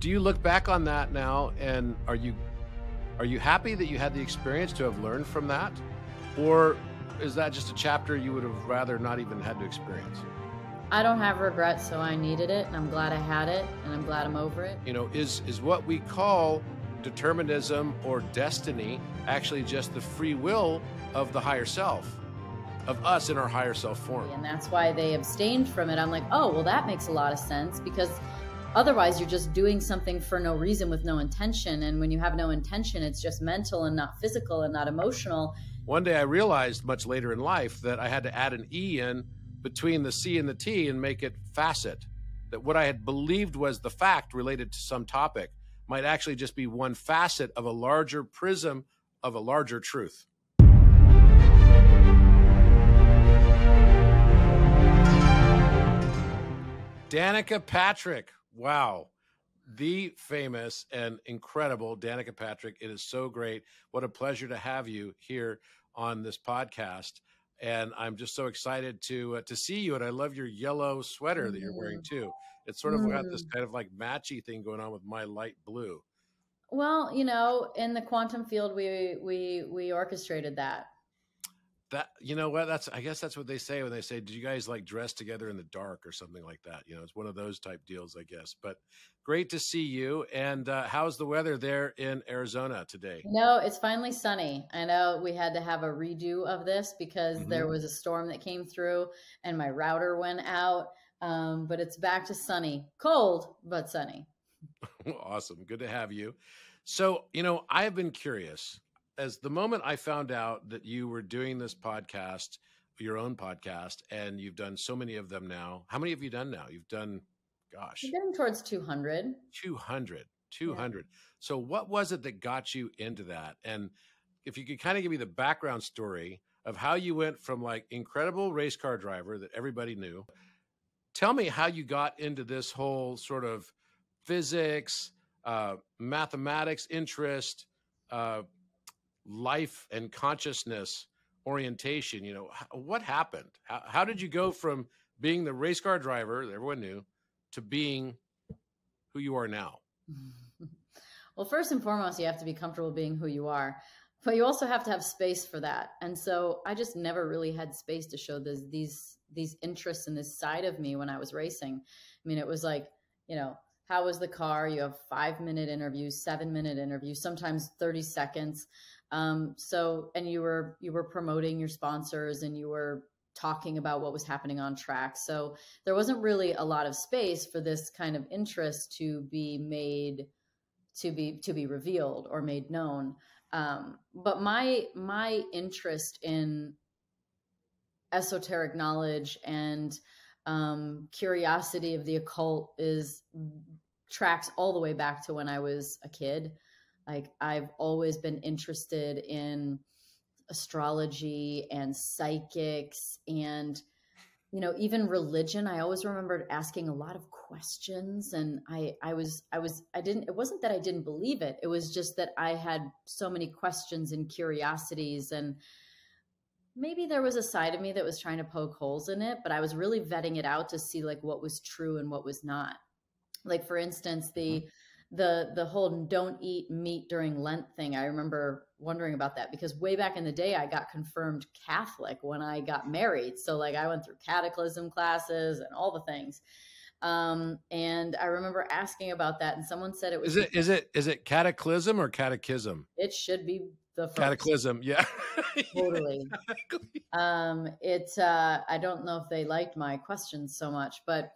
do you look back on that now and are you are you happy that you had the experience to have learned from that or is that just a chapter you would have rather not even had to experience I don't have regrets, so I needed it, and I'm glad I had it, and I'm glad I'm over it. you know is is what we call determinism or destiny actually just the free will of the higher self of us in our higher self form And that's why they abstained from it. I'm like, oh, well, that makes a lot of sense because otherwise you're just doing something for no reason with no intention. And when you have no intention, it's just mental and not physical and not emotional. One day I realized much later in life that I had to add an E in between the C and the T and make it facet. That what I had believed was the fact related to some topic might actually just be one facet of a larger prism of a larger truth. Danica Patrick. Wow. The famous and incredible Danica Patrick. It is so great. What a pleasure to have you here on this podcast. And I'm just so excited to uh, to see you. And I love your yellow sweater that you're wearing too. It's sort of got this kind of like matchy thing going on with my light blue. Well, you know, in the quantum field, we we we orchestrated that. That you know what? That's I guess that's what they say when they say, "Did you guys like dress together in the dark or something like that?" You know, it's one of those type deals, I guess. But great to see you. And uh, how's the weather there in Arizona today? No, it's finally sunny. I know we had to have a redo of this because there was a storm that came through and my router went out. Um, but it's back to sunny, cold but sunny. awesome. Good to have you. So, you know, I've been curious as the moment I found out that you were doing this podcast, your own podcast, and you've done so many of them now. How many have you done now? You've done, gosh, We're getting towards 200. 200. 200. So, what was it that got you into that? And if you could kind of give me the background story of how you went from like incredible race car driver that everybody knew, tell me how you got into this whole sort of physics, uh, mathematics interest, uh, life and consciousness orientation. You know, what happened? How, how did you go from being the race car driver that everyone knew to being who you are now? Well, first and foremost, you have to be comfortable being who you are, but you also have to have space for that. And so I just never really had space to show this, these these interests in this side of me when I was racing. I mean, it was like, you know, how was the car? You have five minute interviews, seven minute interviews, sometimes 30 seconds. Um, so, and you were, you were promoting your sponsors and you were talking about what was happening on track. So there wasn't really a lot of space for this kind of interest to be made, to be, to be revealed or made known. Um, but my, my interest in esoteric knowledge and um, curiosity of the occult is tracks all the way back to when I was a kid. Like I've always been interested in astrology and psychics and you know even religion. I always remembered asking a lot of questions and i i was i was i didn't it wasn't that i didn't believe it. It was just that i had so many questions and curiosities and maybe there was a side of me that was trying to poke holes in it but i was really vetting it out to see like what was true and what was not. Like for instance the mm-hmm. The the whole don't eat meat during lent thing i remember wondering about that because way back in the day i got confirmed catholic when i got married so like i went through catechism classes and all the things um and i remember asking about that and someone said it was Is it is it is it cataclysm or catechism? it should be the first. Cataclysm, yeah. Totally. Exactly. um it uh i don't know if they liked my questions so much but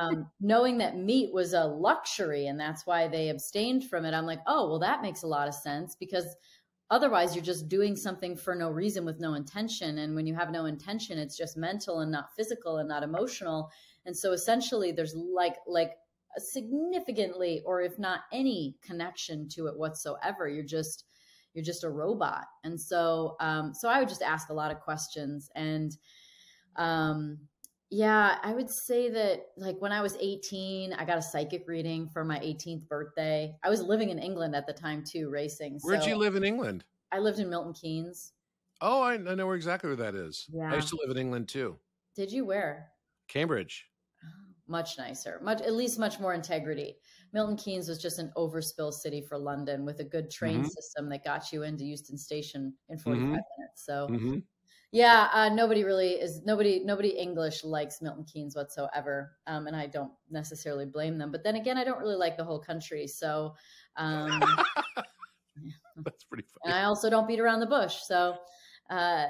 um knowing that meat was a luxury and that's why they abstained from it i'm like oh well that makes a lot of sense because otherwise you're just doing something for no reason with no intention and when you have no intention it's just mental and not physical and not emotional and so essentially there's like like a significantly or if not any connection to it whatsoever you're just you're just a robot and so um so i would just ask a lot of questions and um yeah i would say that like when i was 18 i got a psychic reading for my 18th birthday i was living in england at the time too racing Where'd so you live in England? i lived in milton keynes Oh, I, I know where exactly where that is. yeah. I used to live in England too. did you where Cambridge. much nicer much at least much more integrity Milton Keynes was just an overspill city for London with a good train Mhm. system that got you into Euston Station in 45 Mhm. minutes. So Mhm. yeah, uh, nobody really is nobody nobody English likes Milton Keynes whatsoever, um, and I don't necessarily blame them. But then again, I don't really like the whole country, so um, That's pretty and. I also don't beat around the bush. So uh,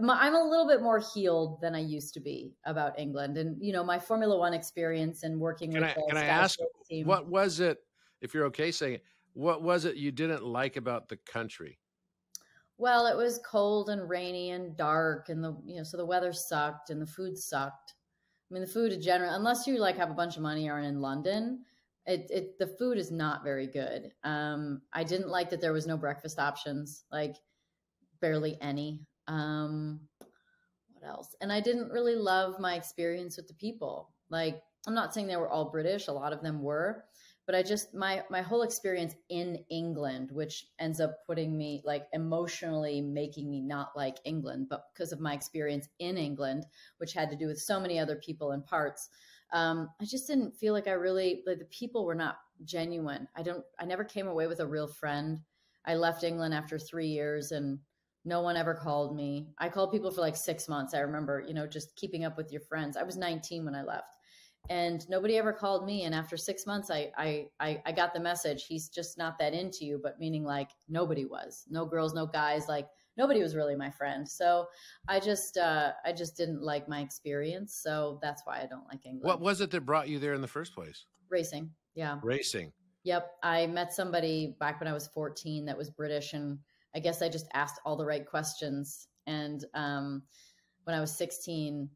my, I'm a little bit more healed than I used to be about England, and you know my Formula One experience and working Can with I the can I ask team. what was it? If you're okay saying it, what was it you didn't like about the country? Well, it was cold and rainy and dark, and the you know so the weather sucked and the food sucked. I mean, the food in general, unless you like have a bunch of money or are in London, it, it the food is not very good. Um, I didn't like that there was no breakfast options, like barely any. Um, what else? And I didn't really love my experience with the people. Like, I'm not saying they were all British; a lot of them were, but I just my my whole experience in England, which ends up putting me like emotionally making me not like England, but because of my experience in England, which had to do with so many other people and parts, um, I just didn't feel like I really like the people were not genuine. I don't. I never came away with a real friend. I left England after three years and. No one ever called me. I called people for like six months. I remember, you know, just keeping up with your friends. I was 19 when I left and nobody ever called me and after six months I, I i i got the message he's just not that into you but meaning like nobody was no girls no guys like nobody was really my friend so i just uh i just didn't like my experience so that's why i don't like england What was it that brought you there in the first place? racing yeah Racing. Yep. I met somebody back when I was 14 that was British, and I guess I just asked all the right questions. And um, when I was 16,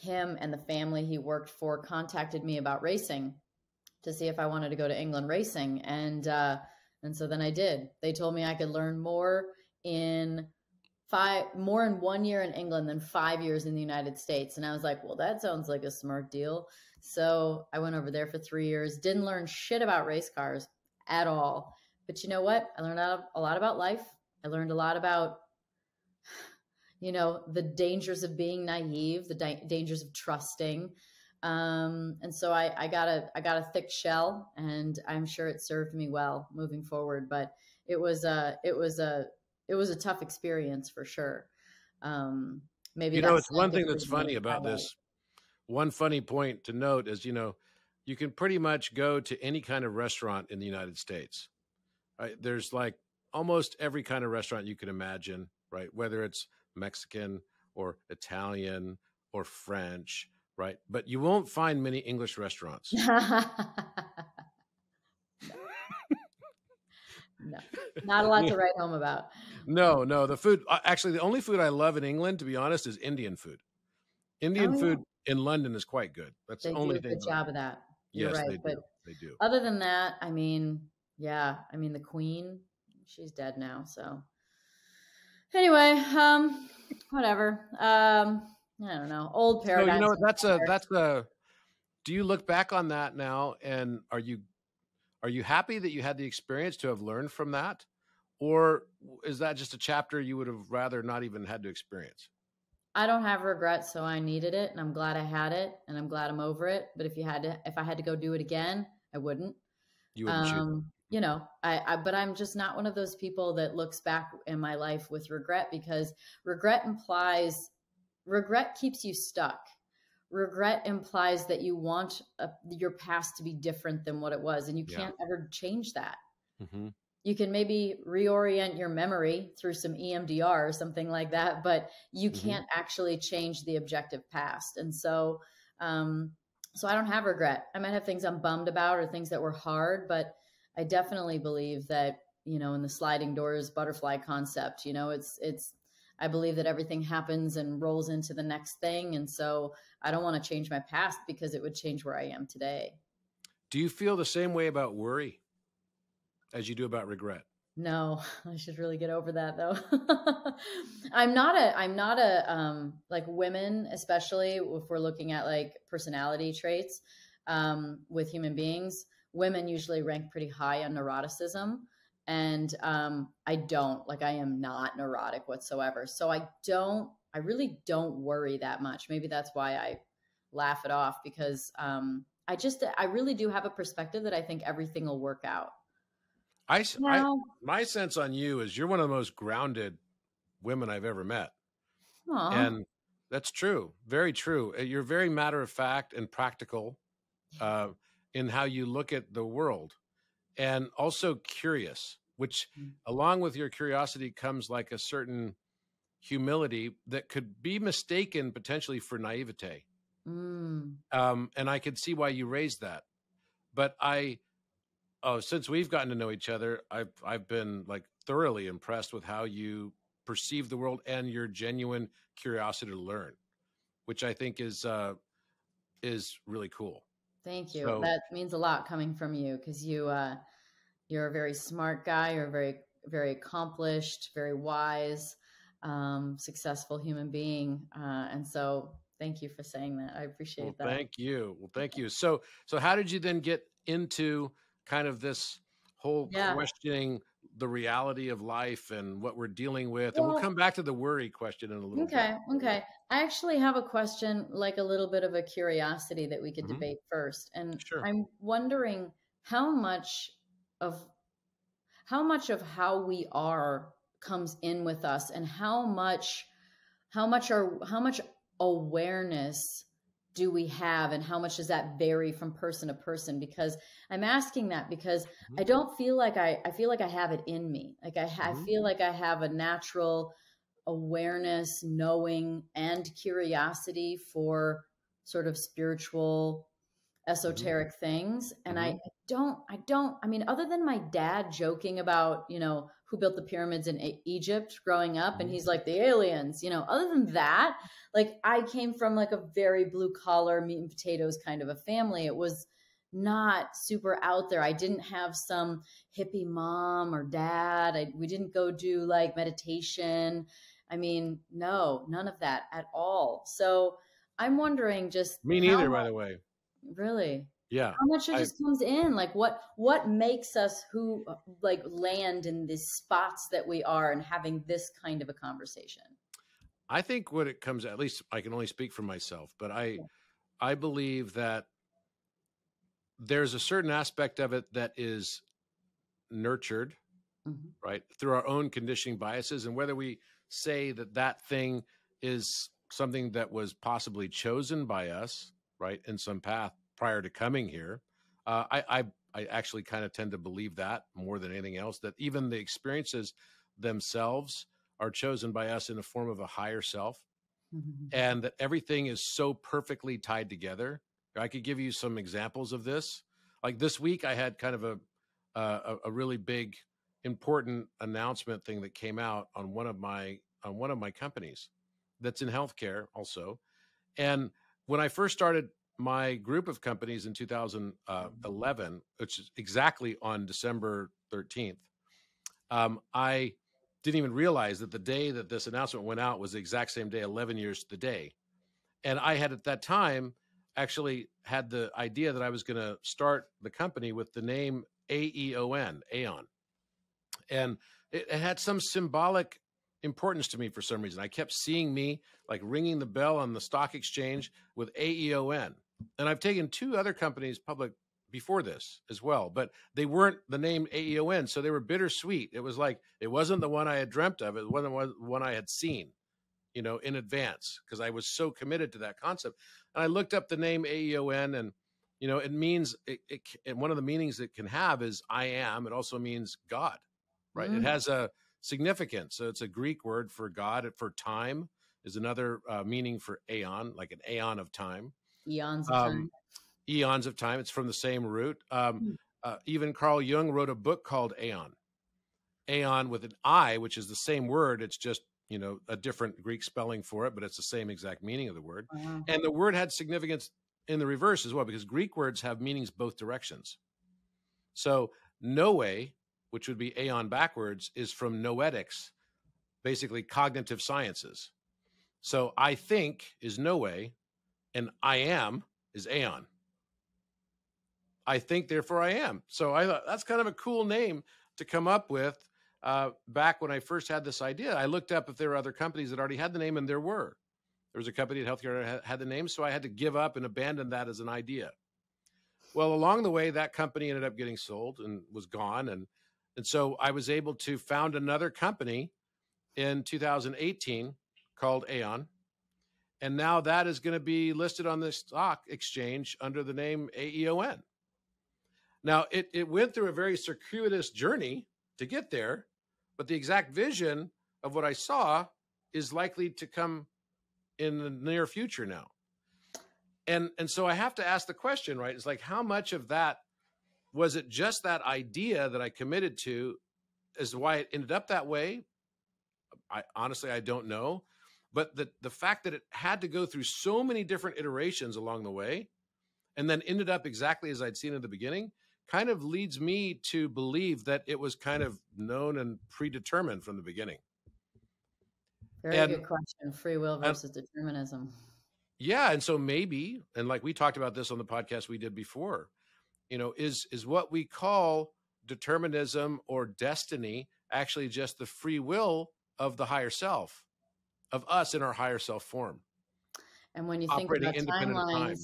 him and the family he worked for contacted me about racing to see if I wanted to go to England racing. And, uh, and so then I did. They told me I could learn more in five, more in one year in England than five years in the United States. And I was like, well, that sounds like a smart deal. So I went over there for three years, didn't learn shit about race cars at all. But you know what? I learned a lot about life. I learned a lot about, you know, the dangers of being naive, the da- dangers of trusting. Um, and so I, I got a, I got a thick shell and I'm sure it served me well moving forward, but it was a, it was a, it was a tough experience for sure. Um, maybe You know, it's one thing that's funny about this. One funny point to note is, you know, you can pretty much go to any kind of restaurant in the United States. Right? There's like almost every kind of restaurant you can imagine, right? Whether it's Mexican or Italian or French, right? But you won't find many English restaurants. no, not a lot to write home about. No, no. The food, uh, actually, the only food I love in England, to be honest, is Indian food. Indian Oh, yeah. food in London is quite good. That's They the do only a thing. good job of that. You're Yes, right. they but do. They do. other than that, I mean, yeah, I mean the queen, she's dead now. So anyway, um, whatever. Um, I don't know. Old So paradise. you know? That's a that's a. Do you look back on that now, and are you are you happy that you had the experience to have learned from that, or is that just a chapter you would have rather not even had to experience? I don't have regrets, so I needed it, and I'm glad I had it, and I'm glad I'm over it. But if you had to, if I had to go do it again, I wouldn't. You wouldn't choose. um, you know, I, I, but I'm just not one of those people that looks back in my life with regret because regret implies regret keeps you stuck. Regret implies that you want a, your past to be different than what it was, and you Yeah. can't ever change that. Mhm. You can maybe reorient your memory through some EMDR or something like that, but you Mhm. can't actually change the objective past. And so, um, so I don't have regret. I might have things I'm bummed about or things that were hard, but I definitely believe that you know in the sliding doors butterfly concept. You know, it's it's. I believe that everything happens and rolls into the next thing, and so I don't want to change my past because it would change where I am today. Do you feel the same way about worry as you do about regret? No, I should really get over that though. I'm not a I'm not a um like women especially if we're looking at like personality traits um with human beings, women usually rank pretty high on neuroticism and um I don't like I am not neurotic whatsoever. So I don't I really don't worry that much. Maybe that's why I laugh it off because um I just I really do have a perspective that I think everything will work out. I, I my sense on you is you're one of the most grounded women I've ever met. Aww. And that's true. Very true. Uh, you're very matter of fact and practical uh, in how you look at the world and also curious, which mm. along with your curiosity comes like a certain humility that could be mistaken potentially for naivete. Mm. Um, and I could see why you raised that. But I, oh, since we've gotten to know each other, I've I've been like thoroughly impressed with how you perceive the world and your genuine curiosity to learn, which I think is uh, is really cool. Thank you. So, that means a lot coming from you because you uh, you're a very smart guy. You're very very accomplished, very wise, um, successful human being, uh, and so thank you for saying that. I appreciate well, that. Thank you. Well, thank you. So so how did you then get into kind of this whole yeah. questioning the reality of life and what we're dealing with. Well, and we'll come back to the worry question in a little okay, bit. Okay. Okay. I actually have a question, like a little bit of a curiosity that we could mm-hmm. debate first. And sure. I'm wondering how much of how much of how we are comes in with us and how much how much are how much awareness do we have and how much does that vary from person to person because i'm asking that because mm-hmm. i don't feel like i i feel like i have it in me like i, mm-hmm. I feel like i have a natural awareness knowing and curiosity for sort of spiritual mm-hmm. Esoteric mm-hmm. things and mm-hmm. i don't i don't i mean other than my dad joking about you know who built the pyramids in Egypt growing up and mm-hmm. he's like the aliens you know other than that like I came from like a very blue collar meat and potatoes kind of a family it was not super out there I didn't have some hippie mom or dad I, we didn't go do like meditation I mean no none of that at all so I'm wondering just me neither by the way really yeah how much it just comes in like what what makes us who like land in these spots that we are and having this kind of a conversation i think what it comes at least i can only speak for myself but i yeah. i believe that there's a certain aspect of it that is nurtured mm-hmm. right through our own conditioning biases and whether we say that that thing is something that was possibly chosen by us right in some path prior to coming here. Uh, I, I, I actually kind of tend to believe that more than anything else. That even the experiences themselves are chosen by us in the form of a higher self, mm-hmm. and that everything is so perfectly tied together. I could give you some examples of this. Like this week, I had kind of a a, a really big, important announcement thing that came out on one of my on one of my companies that's in healthcare also, and when I first started my group of companies in 2011, which is exactly on December 13th, um, I didn't even realize that the day that this announcement went out was the exact same day, 11 years to the day. And I had at that time actually had the idea that I was going to start the company with the name AEON, Aeon. And it, it had some symbolic importance to me for some reason. I kept seeing me like ringing the bell on the stock exchange with AEON and I've taken two other companies public before this as well, but they weren't the name AEON, so they were bittersweet. It was like it wasn't the one I had dreamt of; it wasn't the one I had seen, you know, in advance because I was so committed to that concept. And I looked up the name AEON, and you know, it means it, it and one of the meanings it can have is I am. It also means God, right? Mm. It has a significance. So it's a Greek word for God. For time is another uh, meaning for aeon, like an aeon of time eons of um, time. Eons of time. It's from the same root. Um, mm. uh, even Carl Jung wrote a book called Aion. Aion with an I, which is the same word. It's just you know a different Greek spelling for it, but it's the same exact meaning of the word. And the word had significance in the reverse as well, because Greek words have meanings both directions. So Noe, which would be aeon backwards, is from noetics, basically cognitive sciences. So I think is Noe, and I am is Aeon. I think, therefore I am. So I thought that's kind of a cool name to come up with. Uh, back when I first had this idea, I looked up if there were other companies that already had the name, and there were. There was a company in healthcare that had the name, so I had to give up and abandon that as an idea. Well, along the way, that company ended up getting sold and was gone, and and so I was able to found another company in 2018 called AEON, and now that is going to be listed on the stock exchange under the name AEON. Now, it, it went through a very circuitous journey to get there, but the exact vision of what I saw is likely to come in the near future now. And and so I have to ask the question, right? It's like how much of that was it just that idea that I committed to is why it ended up that way? I honestly I don't know. But the the fact that it had to go through so many different iterations along the way and then ended up exactly as I'd seen in the beginning kind of leads me to believe that it was kind of known and predetermined from the beginning. Very and, good question. Free will versus and, determinism. Yeah, and so maybe, and like we talked about this on the podcast we did before, you know, is is what we call determinism or destiny actually just the free will of the higher self, of us in our higher self form. And when you think about timelines, time.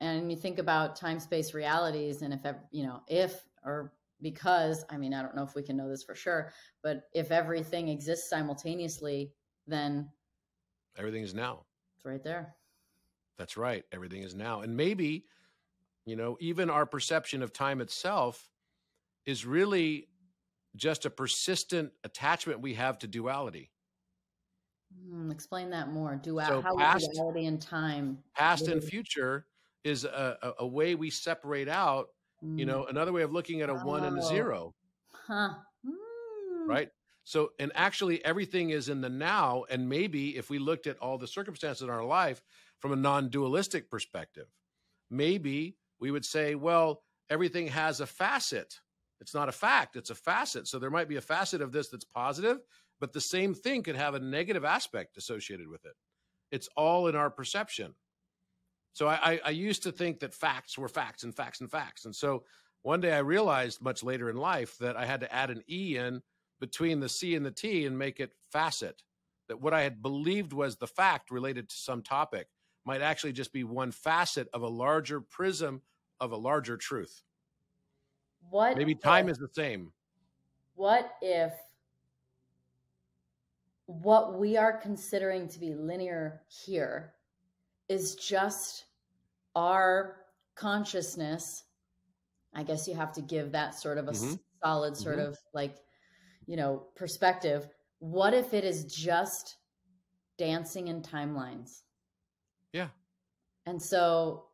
and you think about time space realities and if you know if or because i mean i don't know if we can know this for sure but if everything exists simultaneously then everything is now. It's right there. That's right. Everything is now. And maybe you know even our perception of time itself is really just a persistent attachment we have to duality mm, explain that more duality so how past, duality and time past and future is a, a, a way we separate out, mm. you know, another way of looking at a oh. one and a oh. zero. Huh. Mm. Right. So, and actually, everything is in the now. And maybe if we looked at all the circumstances in our life from a non dualistic perspective, maybe we would say, well, everything has a facet. It's not a fact, it's a facet. So, there might be a facet of this that's positive, but the same thing could have a negative aspect associated with it. It's all in our perception. So I, I used to think that facts were facts and facts and facts. And so one day I realized much later in life that I had to add an E in between the C and the T and make it facet. That what I had believed was the fact related to some topic might actually just be one facet of a larger prism of a larger truth. What maybe time if, is the same. What if what we are considering to be linear here is just our consciousness i guess you have to give that sort of a mm-hmm. solid sort mm-hmm. of like you know perspective what if it is just dancing in timelines yeah and so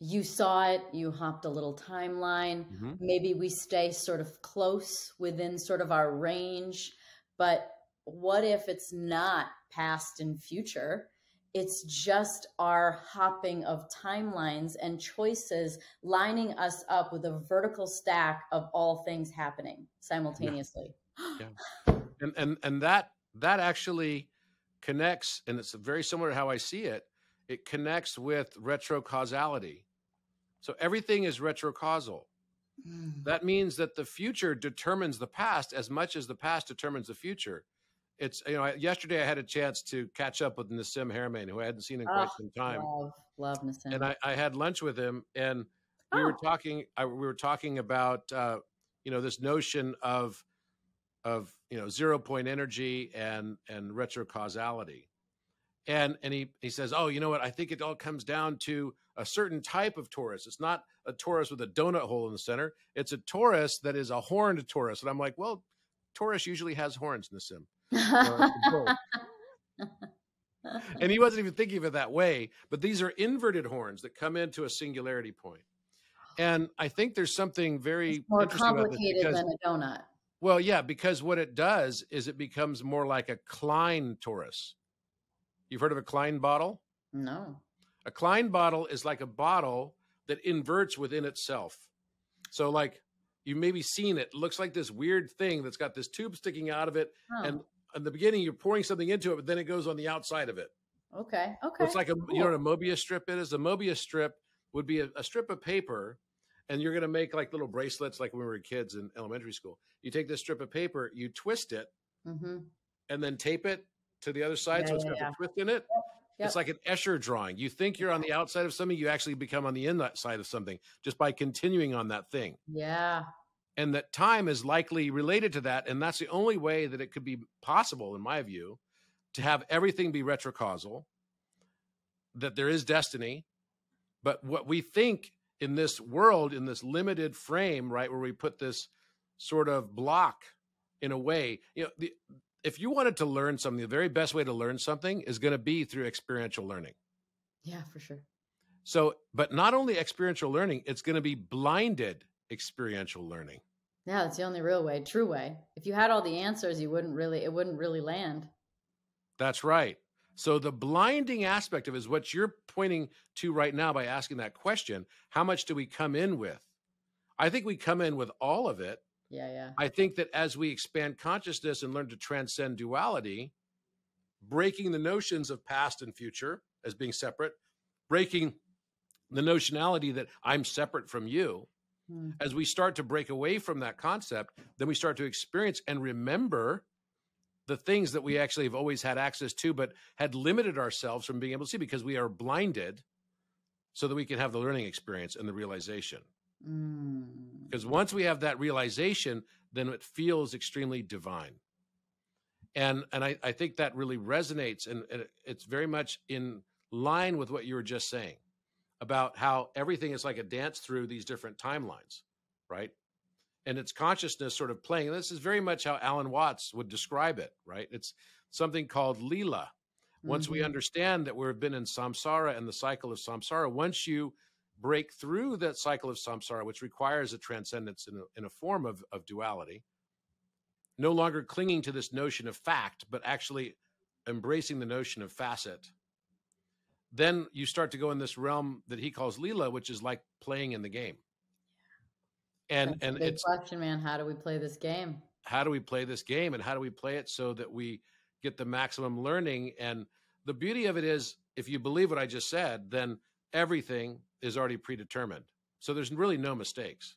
you saw it you hopped a little timeline mm-hmm. maybe we stay sort of close within sort of our range but what if it's not past and future it's just our hopping of timelines and choices lining us up with a vertical stack of all things happening simultaneously. Yeah. yeah. And and and that that actually connects and it's very similar to how I see it. It connects with retrocausality. So everything is retrocausal. Mm. That means that the future determines the past as much as the past determines the future it's you know yesterday I had a chance to catch up with Nassim Haramein, who I hadn't seen in quite oh, some time. Love, love Nassim. And I, I had lunch with him, and we oh. were talking. I, we were talking about uh, you know this notion of of you know zero point energy and and retrocausality, and and he he says, oh, you know what? I think it all comes down to a certain type of torus. It's not a torus with a donut hole in the center. It's a torus that is a horned torus. And I'm like, well, torus usually has horns, Nassim and he wasn't even thinking of it that way. But these are inverted horns that come into a singularity point. And I think there's something very it's more complicated because, than a donut. Well, yeah, because what it does is it becomes more like a Klein torus. You've heard of a Klein bottle? No. A Klein bottle is like a bottle that inverts within itself. So, like you maybe seen it. it. looks like this weird thing that's got this tube sticking out of it, oh. and in the beginning you're pouring something into it, but then it goes on the outside of it. Okay. Okay. So it's like a cool. you know what a Mobius strip is. A Mobius strip would be a, a strip of paper, and you're going to make like little bracelets, like when we were kids in elementary school. You take this strip of paper, you twist it, mm-hmm. and then tape it to the other side, yeah, so it's got yeah. the twist in it. Yep. It's like an Escher drawing. You think you're on the outside of something, you actually become on the inside of something just by continuing on that thing. Yeah. And that time is likely related to that. And that's the only way that it could be possible, in my view, to have everything be retrocausal, that there is destiny. But what we think in this world, in this limited frame, right, where we put this sort of block in a way, you know, the, if you wanted to learn something, the very best way to learn something is going to be through experiential learning. Yeah, for sure. So, but not only experiential learning, it's going to be blinded experiential learning. Yeah, it's the only real way, true way. If you had all the answers, you wouldn't really, it wouldn't really land. That's right. So the blinding aspect of is what you're pointing to right now by asking that question. How much do we come in with? I think we come in with all of it yeah, yeah. I think that as we expand consciousness and learn to transcend duality, breaking the notions of past and future as being separate, breaking the notionality that I'm separate from you, mm. as we start to break away from that concept, then we start to experience and remember the things that we actually have always had access to, but had limited ourselves from being able to see because we are blinded so that we can have the learning experience and the realization. Mm. Because once we have that realization, then it feels extremely divine. And and I, I think that really resonates and, and it's very much in line with what you were just saying about how everything is like a dance through these different timelines, right? And it's consciousness sort of playing. And this is very much how Alan Watts would describe it, right? It's something called Leela. Once mm-hmm. we understand that we've been in samsara and the cycle of samsara, once you break through that cycle of samsara, which requires a transcendence in a, in a form of, of duality, no longer clinging to this notion of fact, but actually embracing the notion of facet, then you start to go in this realm that he calls Leela, which is like playing in the game. And That's and it's question, man. How do we play this game? How do we play this game, and how do we play it so that we get the maximum learning? And the beauty of it is, if you believe what I just said, then everything is already predetermined. So there's really no mistakes.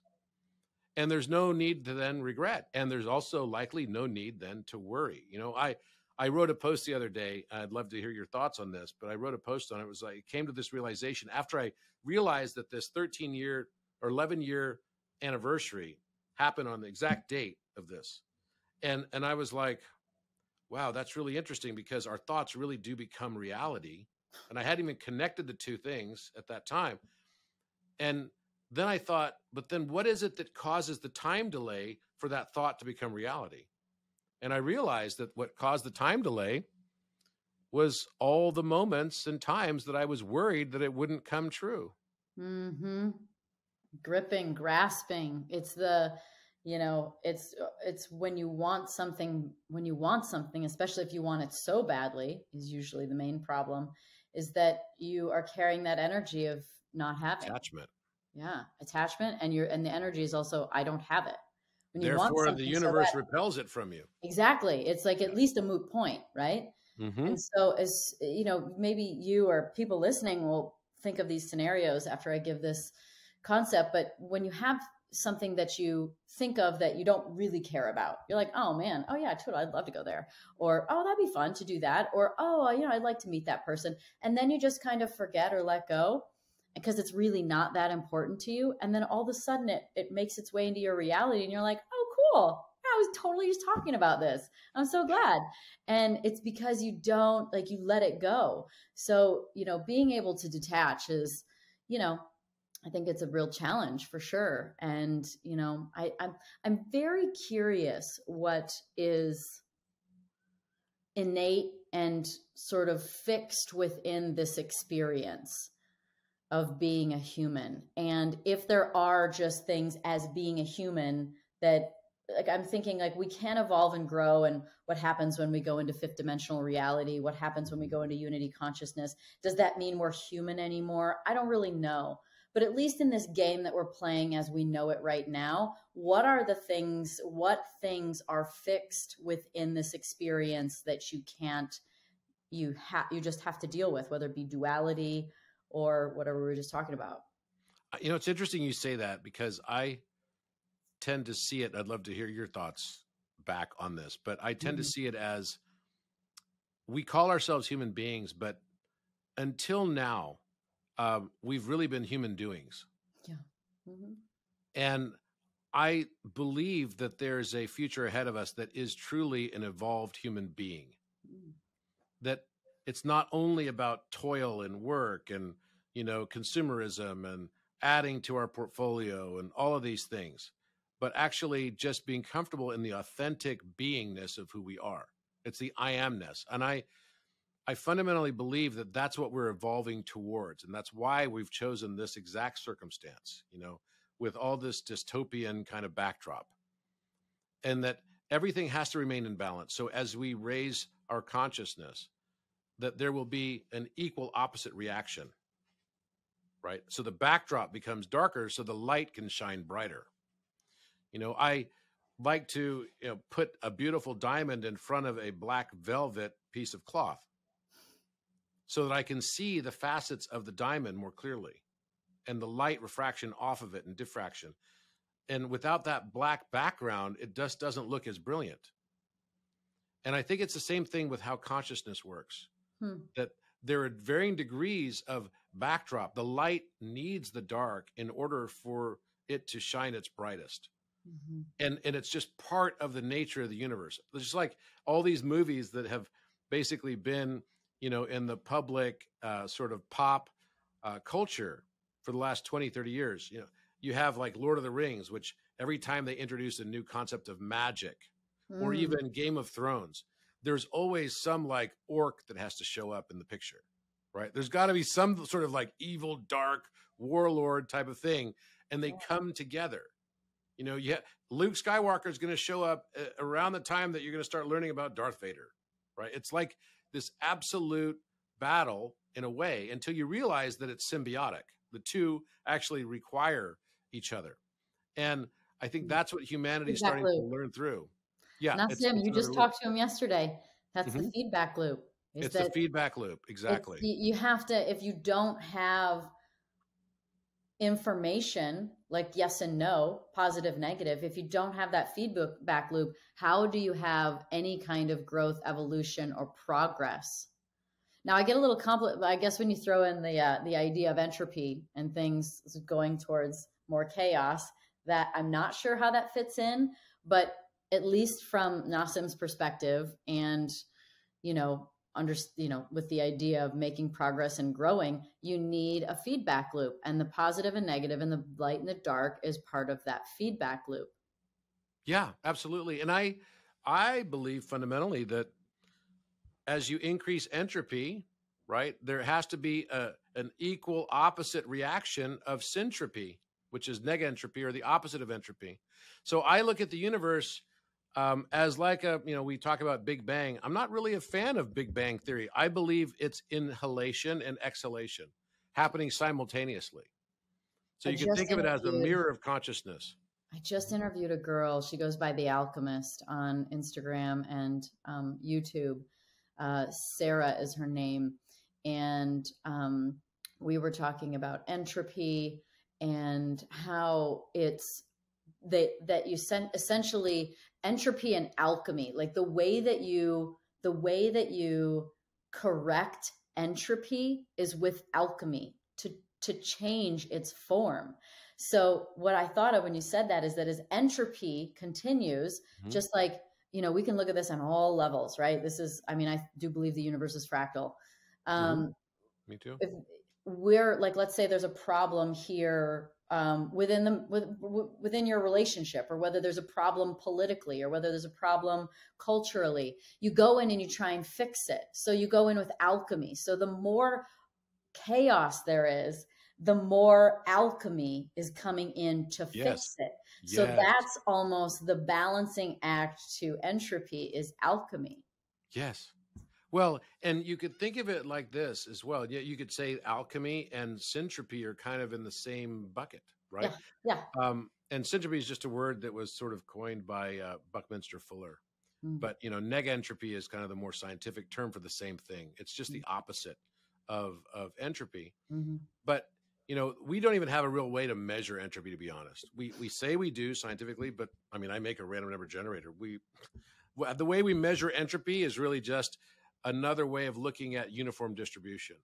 And there's no need to then regret. And there's also likely no need then to worry. You know, I I wrote a post the other day. I'd love to hear your thoughts on this, but I wrote a post on it. It was like it came to this realization after I realized that this 13 year or 11 year anniversary happened on the exact date of this. And and I was like, wow, that's really interesting because our thoughts really do become reality. And I hadn't even connected the two things at that time. And then I thought, but then what is it that causes the time delay for that thought to become reality? And I realized that what caused the time delay was all the moments and times that I was worried that it wouldn't come true. Mm-hmm. Gripping, grasping. It's the, you know, it's it's when you want something. When you want something, especially if you want it so badly, is usually the main problem. Is that you are carrying that energy of not having attachment. Yeah, attachment, and your and the energy is also I don't have it. When you Therefore, the universe so repels it from you. Exactly, it's like at least a moot point, right? Mm-hmm. And so, as you know, maybe you or people listening will think of these scenarios after I give this concept. But when you have something that you think of that you don't really care about. You're like, oh man, oh yeah, totally, I'd love to go there. Or, oh, that'd be fun to do that. Or, oh, you know, I'd like to meet that person. And then you just kind of forget or let go because it's really not that important to you. And then all of a sudden it, it makes its way into your reality and you're like, oh, cool. I was totally just talking about this. I'm so glad. And it's because you don't like you let it go. So, you know, being able to detach is, you know, I think it's a real challenge for sure. And, you know, I, I'm I'm very curious what is innate and sort of fixed within this experience of being a human. And if there are just things as being a human that like i'm thinking like we can evolve and grow and what happens when we go into fifth dimensional reality what happens when we go into unity consciousness. Does that mean we're human anymore? I don't really know but at least in this game that we're playing as we know it right now what are the things what things are fixed within this experience that you can't you have you just have to deal with whether it be duality or whatever we were just talking about. You know, it's interesting you say that because I tend to see it. I'd love to hear your thoughts back on this, but I tend mm-hmm. to see it as we call ourselves human beings, but until now, um, we've really been human doings. Yeah. Mm-hmm. And I believe that there's a future ahead of us that is truly an evolved human being. Mm. That it's not only about toil and work and you know consumerism and adding to our portfolio and all of these things, but actually just being comfortable in the authentic beingness of who we are. It's the I amness, and I I fundamentally believe that that's what we're evolving towards, and that's why we've chosen this exact circumstance. You know, with all this dystopian kind of backdrop, and that everything has to remain in balance. So as we raise our consciousness, that there will be an equal opposite reaction right? So the backdrop becomes darker so the light can shine brighter. You know, I like to you know, put a beautiful diamond in front of a black velvet piece of cloth so that I can see the facets of the diamond more clearly and the light refraction off of it and diffraction. And without that black background, it just doesn't look as brilliant. And I think it's the same thing with how consciousness works. Hmm. That there are varying degrees of backdrop. The light needs the dark in order for it to shine its brightest. Mm-hmm. And and it's just part of the nature of the universe. It's just like all these movies that have basically been, you know, in the public uh, sort of pop uh, culture for the last 20, 30 years. You know, you have like Lord of the Rings, which every time they introduce a new concept of magic, Mm. or even Game of Thrones, there's always some like orc that has to show up in the picture, right? There's got to be some sort of like evil, dark warlord type of thing, and they Yeah. come together. You know, you yeah, Luke Skywalker is going to show up uh, around the time that you're going to start learning about Darth Vader, right? It's like this absolute battle in a way until you realize that it's symbiotic. The two actually require each other. And I think Mm. that's what humanity is starting to learn through. Yeah. it's- Nassim, it's you just loop. talked to him yesterday. That's the Mhm. feedback loop. It's the feedback loop. Exactly. you have to, if you don't have information like yes and no, positive, negative, if you don't have that feedback loop, how do you have any kind of growth, evolution, or progress? Now I get a little compli I guess when you throw in the uh, the idea of entropy and things going towards more chaos, that I'm not sure how that fits in, but at least from Nassim's perspective, and you know, under you know, with the idea of making progress and growing, you need a feedback loop, and the positive and negative, and the light and the dark is part of that feedback loop. Yeah, absolutely. And I I believe fundamentally that as you increase entropy, right, there has to be a, an equal opposite reaction of syntropy, which is negentropy or the opposite of entropy. So I look at the universe um, as like a, you know, we talk about Big Bang. I'm not really a fan of Big Bang theory. I believe it's inhalation and exhalation happening simultaneously. So I you can think of it as a mirror of consciousness. I just interviewed a girl. She goes by The Alchemist on Instagram and um, YouTube. Uh, Sarah is her name. And um, we were talking about entropy and how it's that, that you sent essentially entropy and alchemy, like the way that you, the way that you correct entropy is with alchemy to, to change its form. So what I thought of when you said that is that as entropy continues, Mhm. just like you know, we can look at this on all levels, right? This is, I mean, I do believe the universe is fractal. Um, Me too. if we're like, let's say there's a problem here um, within the with, w- within your relationship, or whether there's a problem politically, or whether there's a problem culturally, you go in and you try and fix it. So you go in with alchemy. So the more chaos there is, the more alchemy is coming in to Yes. fix it. So Yes. that's almost the balancing act to entropy is alchemy. Yes. Well, and you could think of it like this as well. Yeah, you could say alchemy and syntropy are kind of in the same bucket, right? Yeah. Um, and syntropy is just a word that was sort of coined by uh, Buckminster Fuller. Mm. But you know, negentropy is kind of the more scientific term for the same thing. It's just the opposite of of entropy. Mhm. But you know, we don't even have a real way to measure entropy. To be honest, we we say we do scientifically, but I mean, I make a random number generator. We the way we measure entropy is really just another way of looking at uniform distribution.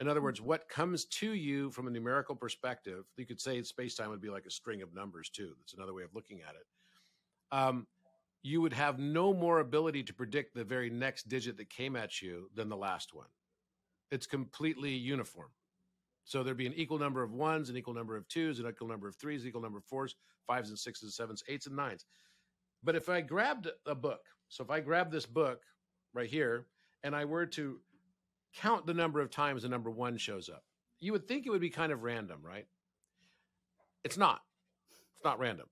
In other words, what comes to you from a numerical perspective, you could say space time would be like a string of numbers, too. That's another way of looking at it. Um, you would have no more ability to predict the very next digit that came at you than the last one. It's completely uniform. So there'd be an equal number of ones, an equal number of twos, an equal number of threes, an equal number of fours, fives and sixes, sevens, eights, and nines. But if I grabbed a book, so if I grab this book right here and I were to count the number of times the number one shows up, you would think it would be kind of random, right? It's not. It's not random.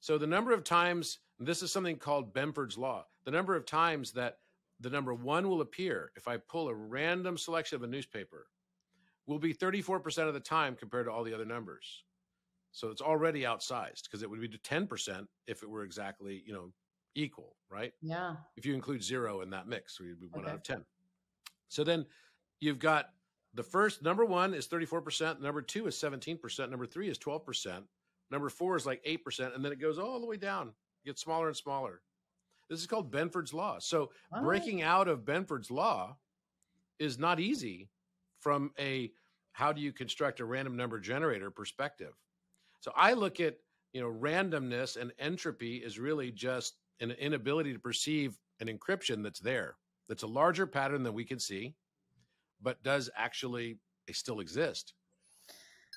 So the number of times, this is something called Benford's Law, the number of times that the number one will appear if I pull a random selection of a newspaper will be 34% of the time compared to all the other numbers. So it's already outsized because it would be to 10% if it were exactly, you know, equal, right? Yeah. If you include zero in that mix, we'd be one okay. out of 10. So then you've got the first number one is 34%, number two is 17%, number three is 12%, Number four is like 8%, and then it goes all the way down, gets smaller and smaller. This is called Benford's Law. So breaking out of Benford's Law is not easy from a how do you construct a random number generator perspective. So I look at, you know, randomness and entropy is really just an inability to perceive an encryption that's there. That's a larger pattern than we can see, but does actually still exist.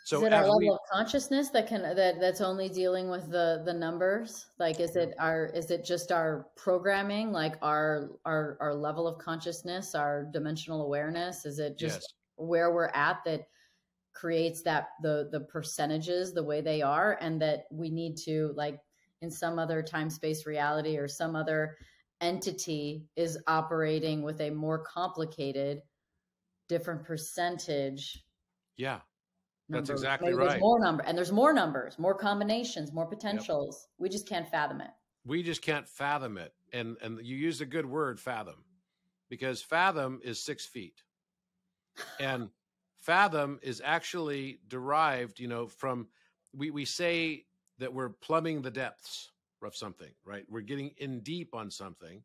So is it our level we, of consciousness that can that that's only dealing with the the numbers? Like, is it our is it just our programming, like our our our level of consciousness, our dimensional awareness? Is it just yes. where we're at that creates that the the percentages the way they are, and that we need to like in some other time space reality or some other entity is operating with a more complicated, different percentage. Yeah that's exactly Maybe right. There's more number, and there's more numbers, more combinations, more potentials. Yep. We just can't fathom it. We just can't fathom it, and and you used a good word, fathom, because fathom is six feet, and fathom is actually derived, you know, from we we say that we're plumbing the depths of something, right? We're getting in deep on something.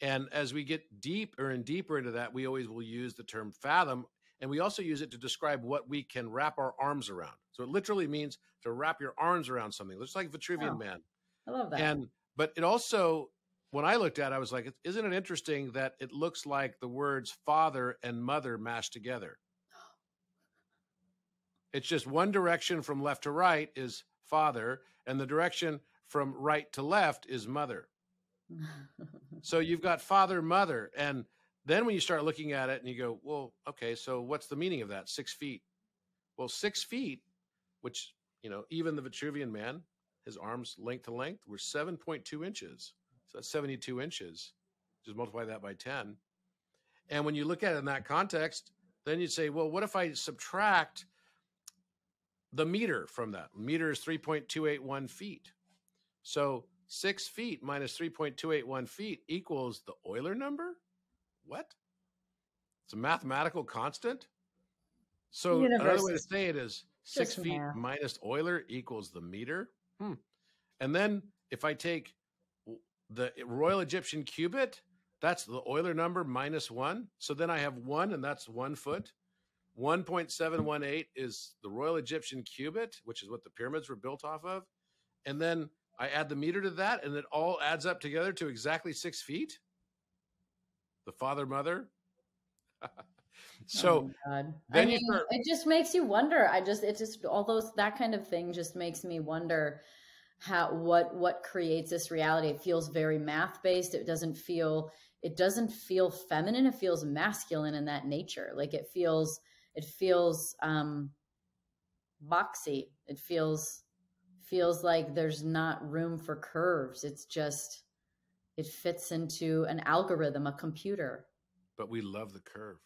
And as we get deeper and deeper into that, we always will use the term fathom and we also use it to describe what we can wrap our arms around. So it literally means to wrap your arms around something. Looks like Vitruvian oh, Man. I love that. And but it also, when I looked at, it, I was like, isn't it interesting that it looks like the words father and mother mashed together? It's just one direction from left to right is father, and the direction from right to left is mother. so you've got father, mother, and then when you start looking at it and you go, well, okay, so what's the meaning of that? Six feet. Well, six feet, which, you know, even the Vitruvian man, his arms length to length were 7.2 inches. So that's 72 inches. Just multiply that by 10. And when you look at it in that context, then you'd say, well, what if I subtract the meter from that? Meter is 3.281 feet. So six feet minus 3.281 feet equals the Euler number? What? It's a mathematical constant? So another way to say it is six feet math. minus Euler equals the meter. Hmm. And then if I take the Royal Egyptian cubit, that's the Euler number minus one. So then I have one, and that's one foot. 1.718 is the Royal Egyptian cubit, which is what the pyramids were built off of. And then I add the meter to that, and it all adds up together to exactly six feet the father mother. so oh then I mean, start- it just makes you wonder. I just it just all those that kind of thing just makes me wonder how what what creates this reality. It feels very math based. It doesn't feel it doesn't feel feminine. It feels masculine in that nature. Like it feels it feels um boxy. It feels feels like there's not room for curves. It's just it fits into an algorithm, a computer. But we love the curve.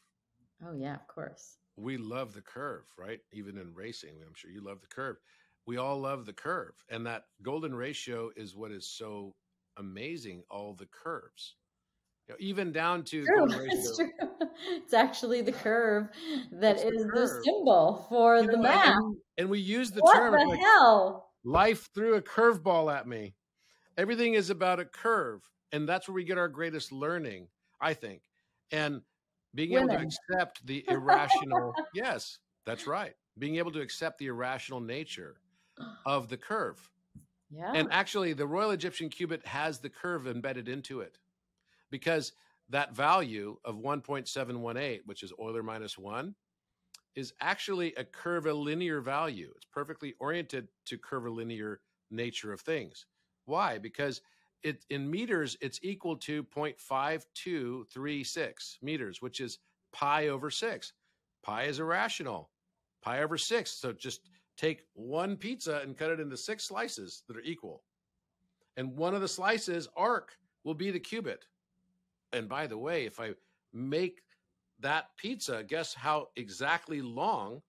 Oh, yeah, of course. We love the curve, right? Even in racing, I'm sure you love the curve. We all love the curve. And that golden ratio is what is so amazing all the curves. You know, even down to true. it's true. It's actually the curve that it's is the, the, symbol for you the know, math. And, and, we use the what term the like, hell? life threw a curveball at me. Everything is about a curve and that's where we get our greatest learning i think and being Women. able to accept the irrational yes that's right being able to accept the irrational nature of the curve Yeah. and actually the royal egyptian cubit has the curve embedded into it because that value of 1.718 which is euler minus 1 is actually a curvilinear value. It's perfectly oriented to curvilinear nature of things. Why? Because it in meters it's equal to 0.5236 meters which is pi over 6 pi is irrational. Pi over 6 so just take one pizza and cut it into six slices that are equal. And one of the slices arc will be the cubit and by the way if i make that pizza guess how exactly long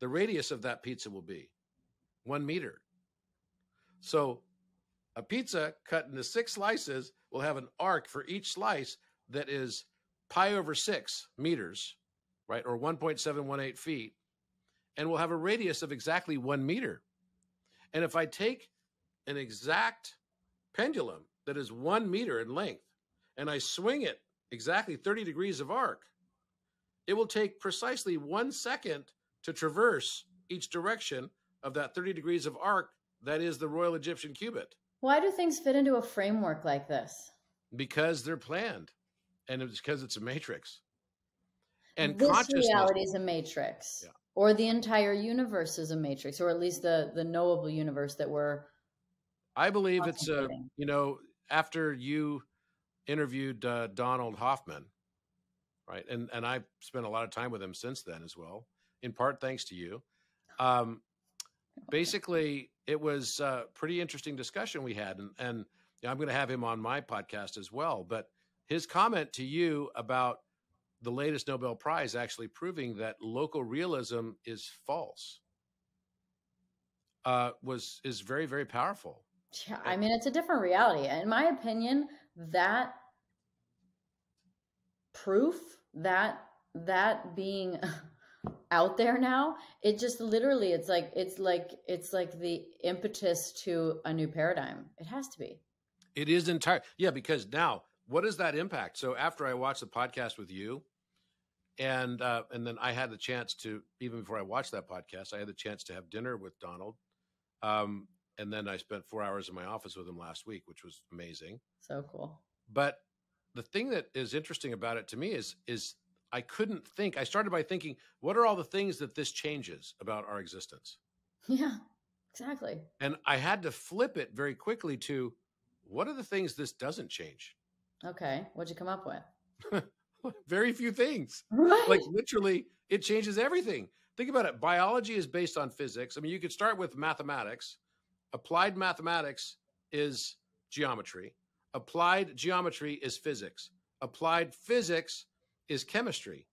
the radius of that pizza will be one meter so a pizza cut into six slices will have an arc for each slice that is pi over six meters, right, or 1.718 feet, and will have a radius of exactly one meter. And if I take an exact pendulum that is one meter in length and I swing it exactly 30 degrees of arc, it will take precisely one second to traverse each direction of that 30 degrees of arc that is the Royal Egyptian cubit Why do things fit into a framework like this? because they're planned and it's because it's a matrix and this consciousness reality is a matrix, Yeah. or the entire universe is a matrix, or at least the the knowable universe that we're i believe it's a you know after you interviewed uh, donald hoffman right? And and i spent a lot of time with him since then as well in part thanks to you. Um basically it was a pretty interesting discussion we had and and you know, i'm going to have him on my podcast as well but his comment to you about the latest nobel prize actually proving that local realism is false uh was is very very powerful. Yeah, I mean, it's a different reality. In my opinion, that proof that that being out there now, it just literally it's like it's like it's like the impetus to a new paradigm. It has to be. It is entire yeah, because now what does that impact? So after I watched the podcast with you, and uh, and then I had the chance to even before I watched that podcast, I had the chance to have dinner with Donald, um, and then I spent four hours in my office with him last week, which was amazing. So cool. But the thing that is interesting about it to me is is I couldn't think. I started by thinking, what are all the things that this changes about our existence? Yeah, exactly. And I had to flip it very quickly to what are the things this doesn't change? Okay, what'd you come up with? very few things. Right. Like literally, it changes everything. Think about it. Biology is based on physics. I mean, you could start with mathematics. Applied mathematics is geometry. Applied geometry is physics. Applied physics is chemistry.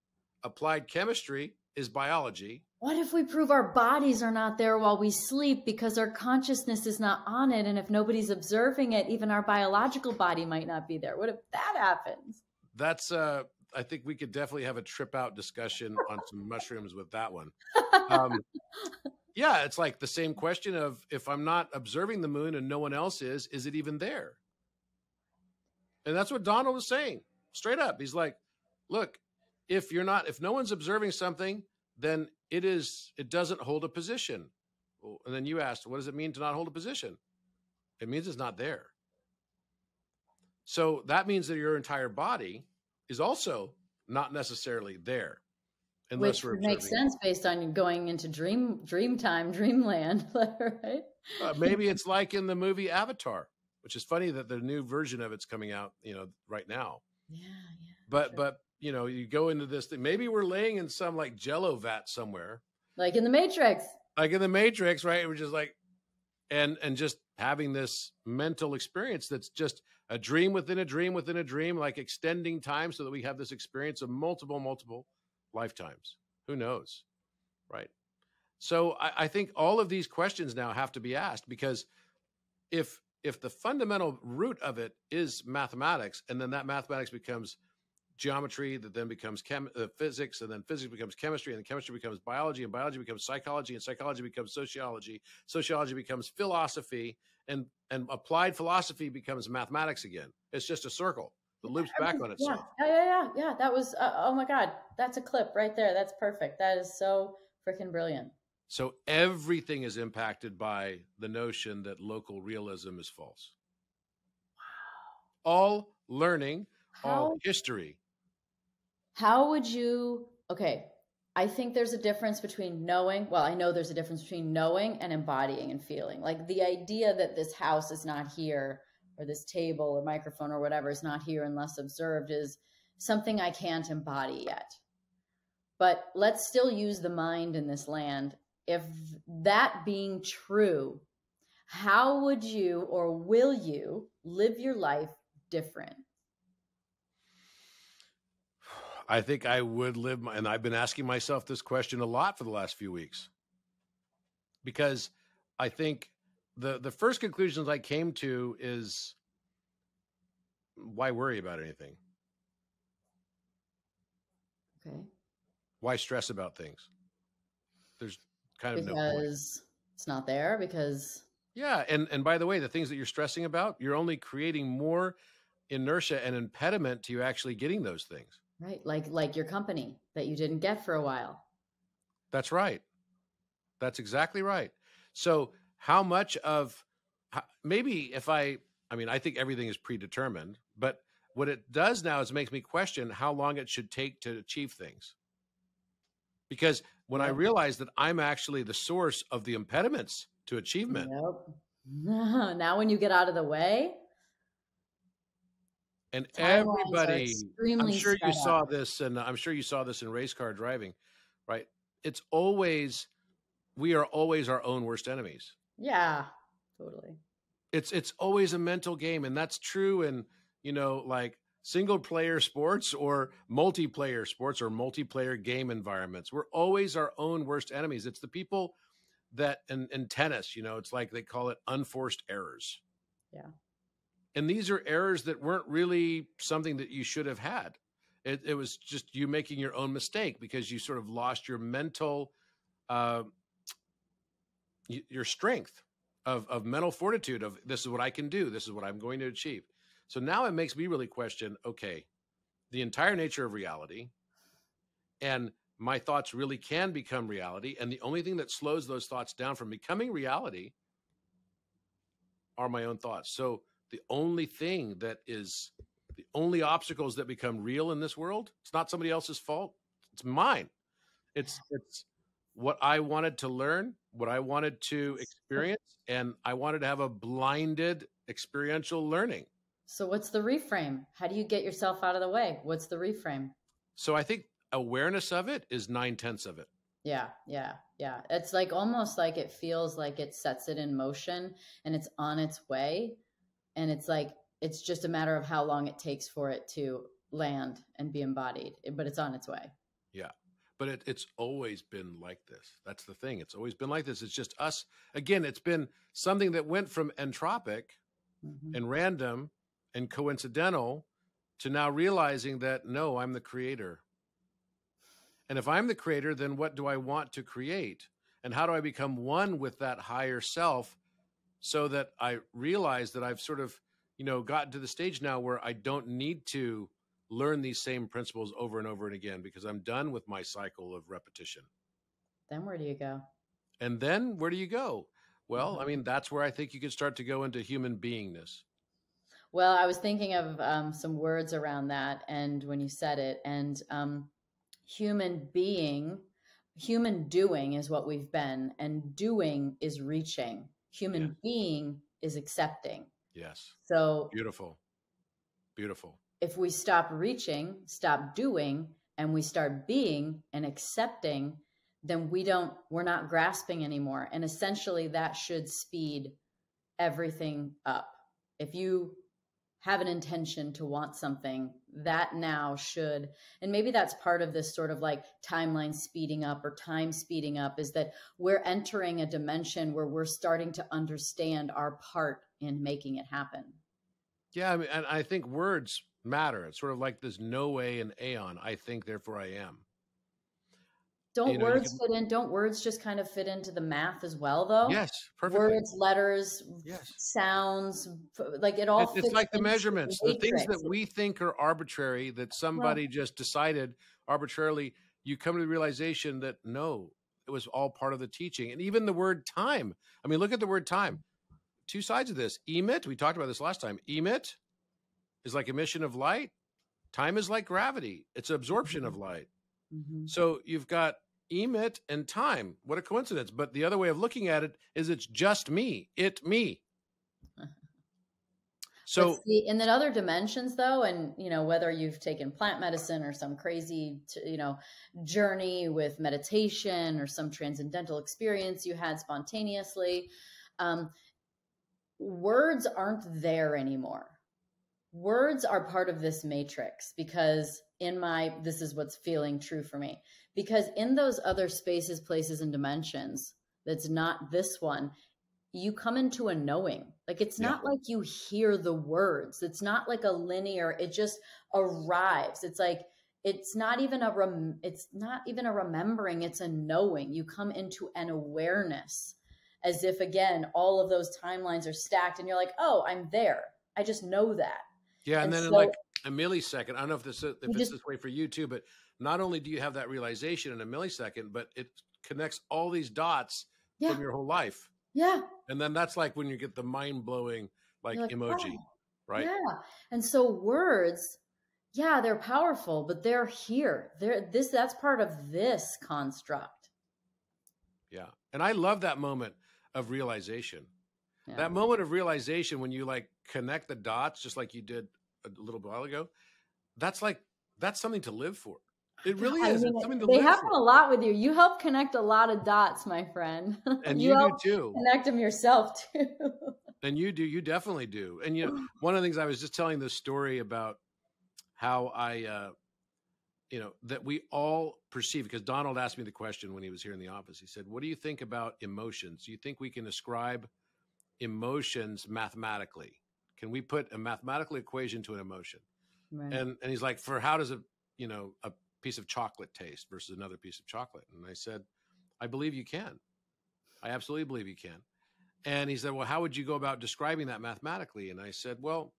Applied chemistry is biology. What if we prove our bodies are not there while we sleep because our consciousness is not on it? And if nobody's observing it, even our biological body might not be there. What if that happens? That's uh I think we could definitely have a trip out discussion on some mushrooms with that one. Um, yeah, it's like the same question of if I'm not observing the moon and no one else is, is it even there? And that's what Donald was saying straight up. He's like, look, if you're not, if no one's observing something, then it is, it doesn't hold a position. And then you asked, what does it mean to not hold a position? It means it's not there. So that means that your entire body is also not necessarily there. Unless Which we're would make observing it. sense based on you going into dream dream time, dreamland, right? Uh, maybe it's like in the movie Avatar, which is funny that the new version of it's coming out, you know, right now. Yeah, yeah. But sure. but you know, you go into this thing. Maybe we're laying in some like Jello vat somewhere, like in the Matrix. like in the Matrix, right? We're just like, and and just having this mental experience that's just a dream within a dream within a dream, like extending time so that we have this experience of multiple multiple lifetimes. Who knows, right? So I, I think all of these questions now have to be asked because if if the fundamental root of it is mathematics, and then that mathematics becomes geometry, that then becomes chem- uh, physics, and then physics becomes chemistry, and then chemistry becomes biology, and biology becomes psychology, and psychology becomes sociology, sociology becomes philosophy, and and applied philosophy becomes mathematics again. It's just a circle. That loops back on itself. Yeah, yeah, yeah, yeah. That was uh, oh my god, that's a clip right there. That's perfect. That is so freaking brilliant. So everything is impacted by the notion that local realism is false. Wow. All learning, how, all history. How would you okay, I think there's a difference between knowing, well, I know there's a difference between knowing and embodying and feeling. Like the idea that this house is not here or this table or microphone or whatever is not here unless observed is something I can't embody yet. But let's still use the mind in this land. If that being true, how would you or will you live your life different? I think I would live, my, and I've been asking myself this question a lot for the last few weeks because I think the the first conclusions I came to is why worry about anything? Okay. Why stress about things? There's kind of because no point. it's not there because yeah, and and by the way, the things that you're stressing about, you're only creating more inertia and impediment to you actually getting those things. Right. Like like your company that you didn't get for a while. That's right. That's exactly right. So how much of maybe if I I mean I think everything is predetermined, but what it does now is makes me question how long it should take to achieve things. Because when yep. I realize that I'm actually the source of the impediments to achievement. Yep. now when you get out of the way, and everybody i'm sure you saw this and i'm sure you saw this in race car driving right it's always we are always our own worst enemies yeah totally. It's it's always a mental game and that's true in you know like single player sports or multiplayer sports or multiplayer game environments. We're always our own worst enemies. It's the people that in, in tennis you know it's like they call it unforced errors. Yeah. And these are errors that weren't really something that you should have had. It, it was just you making your own mistake because you sort of lost your mental uh, your strength of, of mental fortitude of this is what i can do. This is what i'm going to achieve. So now it makes me really question okay the entire nature of reality and my thoughts really can become reality and the only thing that slows those thoughts down from becoming reality are my own thoughts. So the only thing that is the only obstacles that become real in this world it's not somebody else's fault it's mine. It's it's what i wanted to learn what i wanted to experience and i wanted to have a blinded experiential learning. So what's the reframe? How do you get yourself out of the way? What's the reframe? So i think awareness of it is nine tenths of it. Yeah yeah yeah. It's like almost like it feels like it sets it in motion and it's on its way and it's like it's just a matter of how long it takes for it to land and be embodied but it's on its way. Yeah but it, it's always been like this. That's the thing. It's always been like this. It's just us again it's been something that went from entropic mm-hmm. and random and coincidental to now realizing that no i'm the creator. And if i'm the creator then what do i want to create? And how do i become one with that higher self so that I realize that I've sort of, you know, gotten to the stage now where I don't need to learn these same principles over and over and again because I'm done with my cycle of repetition. Then where do you go? And then where do you go? Well, I mean, that's where I think you could start to go into human beingness. Well, I was thinking of um, some words around that, and when you said it, and um, human being, human doing is what we've been, and doing is reaching human being is accepting. Yes. So beautiful. Beautiful. If we stop reaching, stop doing, and we start being and accepting, then we don't, we're not grasping anymore. And essentially, that should speed everything up. If you have an intention to want something that now should and maybe that's part of this sort of like timeline speeding up or time speeding up is that we're entering a dimension where we're starting to understand our part in making it happen yeah I mean, and i think words matter it's sort of like this no way and aeon i think therefore i am Don't you know, words can, fit in? Don't words just kind of fit into the math as well, though? Yes, perfectly. Words, letters, yes. sounds, like it all. It's, it's like the measurements, the, the things that we think are arbitrary that somebody just decided arbitrarily. You come to the realization that no, it was all part of the teaching, and even the word time. I mean, look at the word time. Two sides of this. Emit. We talked about this last time. Emit is like emission of light. Time is like gravity. It's absorption mm-hmm. of light. Mm-hmm. So you've got emit and time. What a coincidence. But the other way of looking at it is it's just me, it me. So see, in the other dimensions though, and you know, whether you've taken plant medicine or some crazy, you know, journey with meditation or some transcendental experience you had spontaneously, um, words aren't there anymore. Words are part of this matrix because in my, this is what's feeling true for me because in those other spaces, places, and dimensions, that's not this one, you come into a knowing. Like it's yeah. not like you hear the words. It's not like a linear, it just arrives. It's like it's not even a rem- it's not even a remembering, it's a knowing. You come into an awareness as if again all of those timelines are stacked and you're like, "Oh, I'm there. I just know that." Yeah, and, and then so, in like a millisecond, I don't know if this if it's just, this way for you too, but not only do you have that realization in a millisecond, but it connects all these dots yeah. from your whole life. Yeah. And then that's like when you get the mind blowing like, like, emoji, oh, right? Yeah. And so words, yeah, they're powerful, but they're here. They're this that's part of this construct. Yeah. And I love that moment of realization. Yeah. That moment of realization when you like connect the dots just like you did a little while ago. That's like that's something to live for. It really I is. Mean, they happen for. a lot with you. You help connect a lot of dots, my friend. And you, you do too. Connect them yourself too. and you do. You definitely do. And you know, one of the things I was just telling this story about how I, uh, you know, that we all perceive. Because Donald asked me the question when he was here in the office. He said, "What do you think about emotions? Do you think we can ascribe emotions mathematically? Can we put a mathematical equation to an emotion?" Right. And and he's like, "For how does a you know a piece of chocolate taste versus another piece of chocolate? And I said, I believe you can. I absolutely believe you can. And he said, Well, how would you go about describing that mathematically? And I said, Well,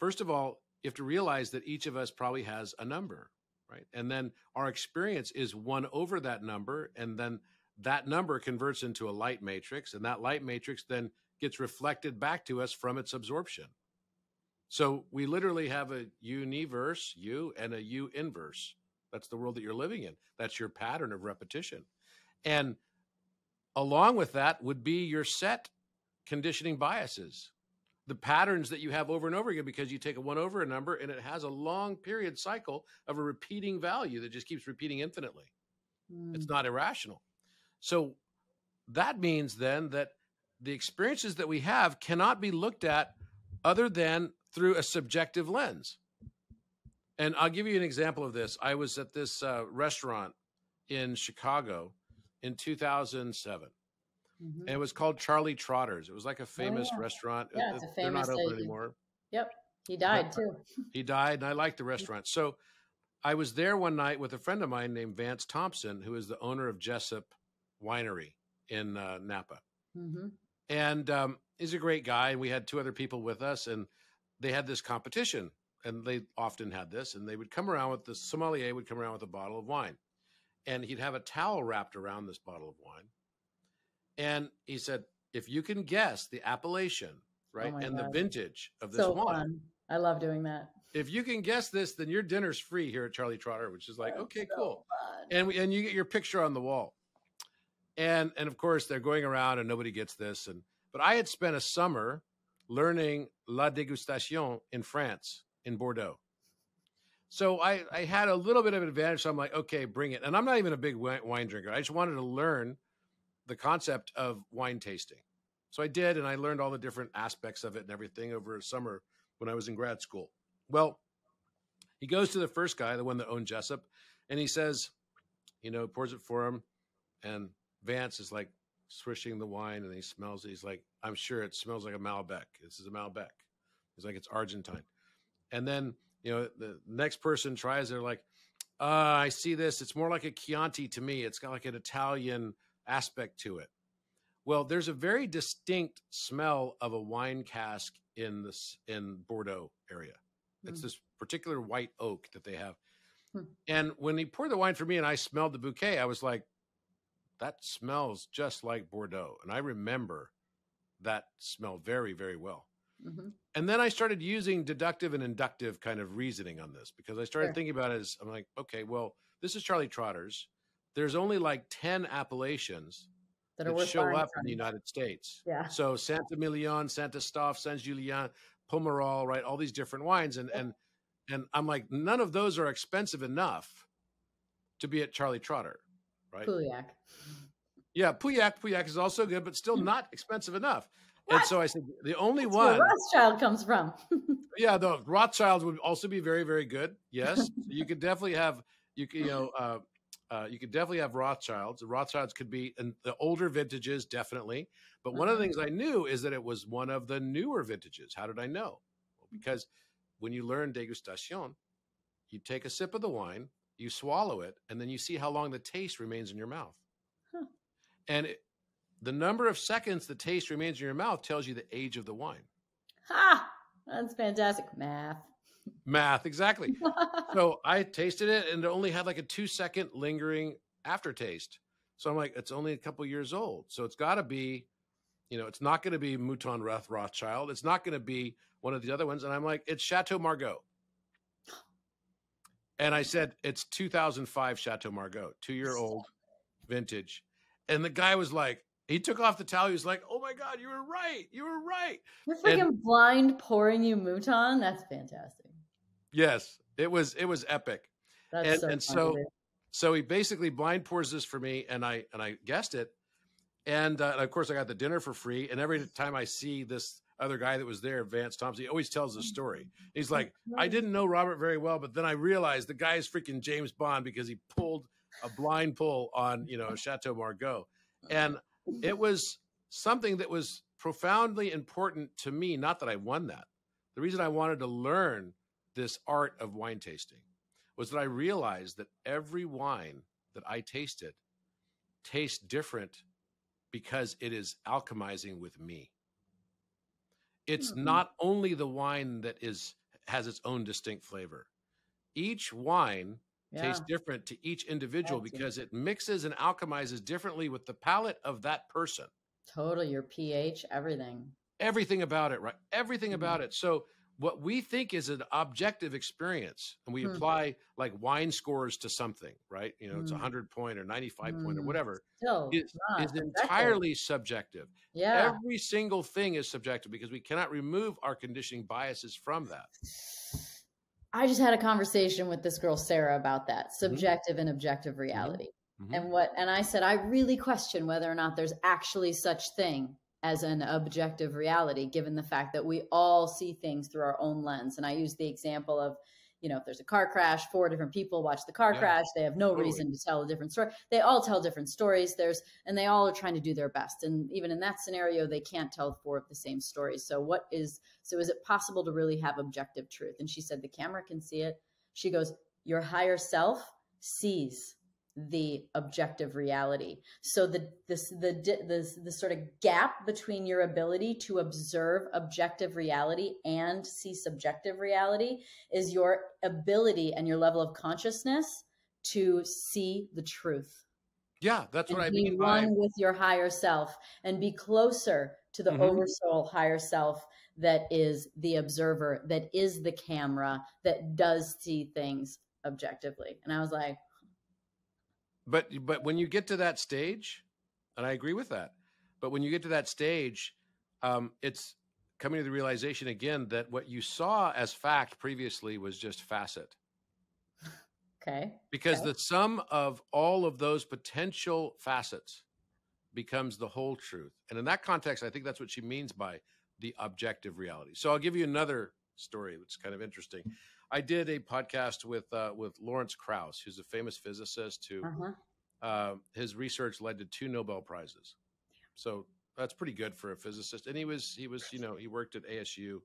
first of all, you have to realize that each of us probably has a number, right? And then our experience is one over that number. And then that number converts into a light matrix. And that light matrix then gets reflected back to us from its absorption. So we literally have a universe, U, and a U inverse. That's the world that you're living in. That's your pattern of repetition. And along with that would be your set conditioning biases, the patterns that you have over and over again because you take a one over a number and it has a long period cycle of a repeating value that just keeps repeating infinitely. Mm. It's not irrational. So that means then that the experiences that we have cannot be looked at other than through a subjective lens. And I'll give you an example of this. I was at this uh, restaurant in Chicago in 2007. Mm-hmm. And it was called Charlie Trotter's. It was like a famous oh, yeah. restaurant. Yeah, it's a famous. They're not open anymore. Yep, he died too. he died, and I liked the restaurant. So I was there one night with a friend of mine named Vance Thompson, who is the owner of Jessup Winery in uh, Napa. Mm-hmm. And um, he's a great guy. And we had two other people with us, and they had this competition and they often had this, and they would come around with the sommelier would come around with a bottle of wine, and he'd have a towel wrapped around this bottle of wine, and he said, if you can guess the appellation, right, oh and God. the vintage of this so wine, fun. I love doing that. If you can guess this, then your dinner's free here at Charlie Trotter, which is like, That's okay, so cool, fun. and we, and you get your picture on the wall, and and of course they're going around and nobody gets this, and but I had spent a summer learning la dégustation in France in Bordeaux. So I, I had a little bit of an advantage. So I'm like, okay, bring it. And I'm not even a big wine drinker. I just wanted to learn the concept of wine tasting. So I did, and I learned all the different aspects of it and everything over a summer when I was in grad school. Well, he goes to the first guy, the one that owned Jessup, and he says, you know, pours it for him. And Vance is like swishing the wine and he smells it. He's like, I'm sure it smells like a Malbec. This is a Malbec. He's like, it's Argentine. And then, you know, the next person tries, they're like, Uh, I see this. It's more like a Chianti to me. It's got like an Italian aspect to it. Well, there's a very distinct smell of a wine cask in this in Bordeaux area. It's Mm. this particular white oak that they have. Hmm. And when he poured the wine for me and I smelled the bouquet, I was like, that smells just like Bordeaux. And I remember that smell very, very well. hmm And then I started using deductive and inductive kind of reasoning on this because I started Sure. thinking about it as I'm like, okay, well, this is Charlie Trotter's. There's only like 10 appellations That that show up from. in the United States. Yeah. So Saint-Émilion, Santa Staff, Saint Julien, Pomerol, right? All these different wines. And and and I'm like, none of those are expensive enough to be at Charlie Trotter, right? Pauillac. Yeah, Pauillac, Pauillac is also good, but still not expensive enough. What? And so I said, the only That's one where Rothschild comes from. yeah, the Rothschilds would also be very, very good. Yes, you could definitely have you could you know uh, uh, you could definitely have Rothschilds. The Rothschilds could be in the older vintages, definitely. But one of the Mhm. things I knew is that it was one of the newer vintages. How did I know? Well, because when you learn degustation, you take a sip of the wine, you swallow it, and then you see how long the taste remains in your mouth. Huh. And it, the number of seconds the taste remains in your mouth tells you the age of the wine. ha! That's fantastic. Math. Math, exactly. so I tasted it and it only had like a two second lingering aftertaste. So I'm like, it's only a couple years old. So it's got to be, you know, it's not going to be Mouton Roth Rothschild. It's not going to be one of the other ones. And I'm like, it's Chateau Margaux. And I said, it's 2005 Chateau Margaux, two year old vintage. And the guy was like, he took off the towel. He was like, oh my God, you were right. You were right. You're freaking blind pouring you Mouton. That's fantastic. Yes, it was, it was epic. That's And- so and so- so he basically blind pours this for me and i and i guessed it and, uh, and of course i got the dinner for free and every time i see this other guy that was there vance thompson he always tells the story. Mm-hmm. He's like i didn't know robert very well but then i realized the guy is freaking james bond because he pulled a blind pull on you know chateau margaux. Uh-huh. And it was something that was profoundly important to me not that i won that. The reason i wanted to learn this art of wine tasting was that I realized that every wine that I tasted tastes different because it is alchemizing with me. It's Mhm. not only the wine that is has its own distinct flavor. Each wine Yeah. tastes different to each individual That's because it mixes and alchemizes differently with the palate of that person. Totally. Your pH, everything. Everything about it, right? Everything Mhm. about it. So what we think is an objective experience and we Hmm. apply like wine scores to something right you know it's a Mm. 100 point or 95 point or Mm. whatever Still, is, is entirely subjective Yeah. every single thing is subjective because we cannot remove our conditioning biases from that I just had a conversation with this girl Sarah about that Mm-hmm. subjective and objective reality. Mhm. And what and I said I really question whether or not there's actually such thing as an objective reality given the fact that we all see things through our own lens. And I use the example of you know, if there's a car crash, four different people watch the car Yeah, crash. They have no totally. reason to tell a different story. They all tell different stories. There's, and they all are trying to do their best. And even in that scenario, they can't tell four of the same stories. So, what is, so is it possible to really have objective truth? And she said, the camera can see it. She goes, your higher self sees the objective reality. So the this the this the sort of gap between your ability to observe objective reality and see subjective reality is your ability and your level of consciousness to see the truth yeah that's what and i be mean by one with your higher self and be closer to the Mhm. oversoul higher self that is the observer that is the camera that does see things objectively and i was like but but when you get to that stage and i agree with that but when you get to that stage um, it's coming to the realization again that what you saw as fact previously was just facet. Okay. Because Okay. the sum of all of those potential facets becomes the whole truth. And in that context i think that's what she means by the objective reality. So i'll give you another story that's kind of interesting i did a podcast with uh, with lawrence krauss who's a famous physicist who uh-huh. uh, his research led to two Nobel prizes. So that's pretty good for a physicist. And he was he was you know he worked at ASU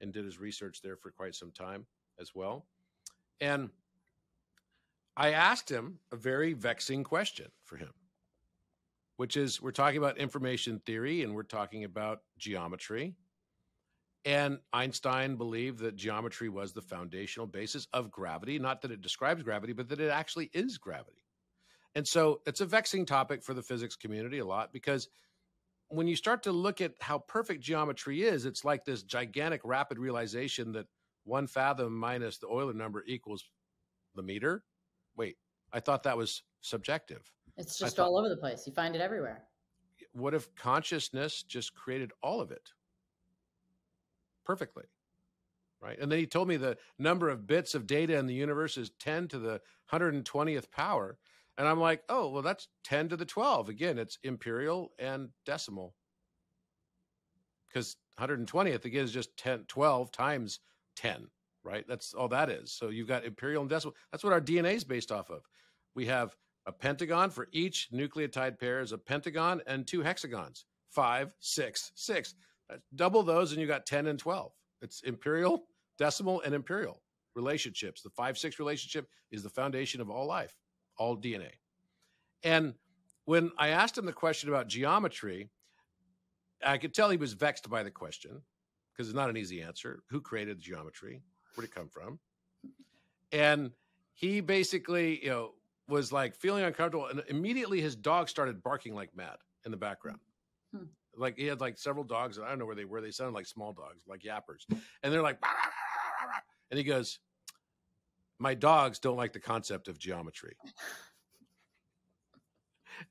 and did his research there for quite some time as well. And I asked him a very vexing question for him, which is we're talking about information theory and we're talking about geometry. And Einstein believed that geometry was the foundational basis of gravity, not that it describes gravity, but that it actually is gravity. And so it's a vexing topic for the physics community a lot because when you start to look at how perfect geometry is, it's like this gigantic rapid realization that one fathom minus the Euler number equals the meter. Wait, I thought that was subjective. It's just thought, all over the place. You find it everywhere. What if consciousness just created all of it perfectly? Right. And then he told me the number of bits of data in the universe is 10 to the 120th power. And I'm like, oh, well, that's 10 to the 12. Again, it's imperial and decimal. Because 120th, again, is just 10, 12 times 10, right? That's all that is. So you've got imperial and decimal. That's what our DNA is based off of. We have a pentagon for each nucleotide pair is a pentagon and two hexagons, five, six, six. Double those, and you got 10 and 12. It's imperial, decimal, and imperial relationships. The five, six relationship is the foundation of all life all DNA. And when I asked him the question about geometry, I could tell he was vexed by the question because it's not an easy answer. Who created geometry? Where'd it come from? And he basically, you know, was like feeling uncomfortable, and immediately his dog started barking like mad in the background. Hmm. Like he had like several dogs, and I don't know where they were. They sounded like small dogs, like yappers, and they're like, and he goes, my dogs don't like the concept of geometry.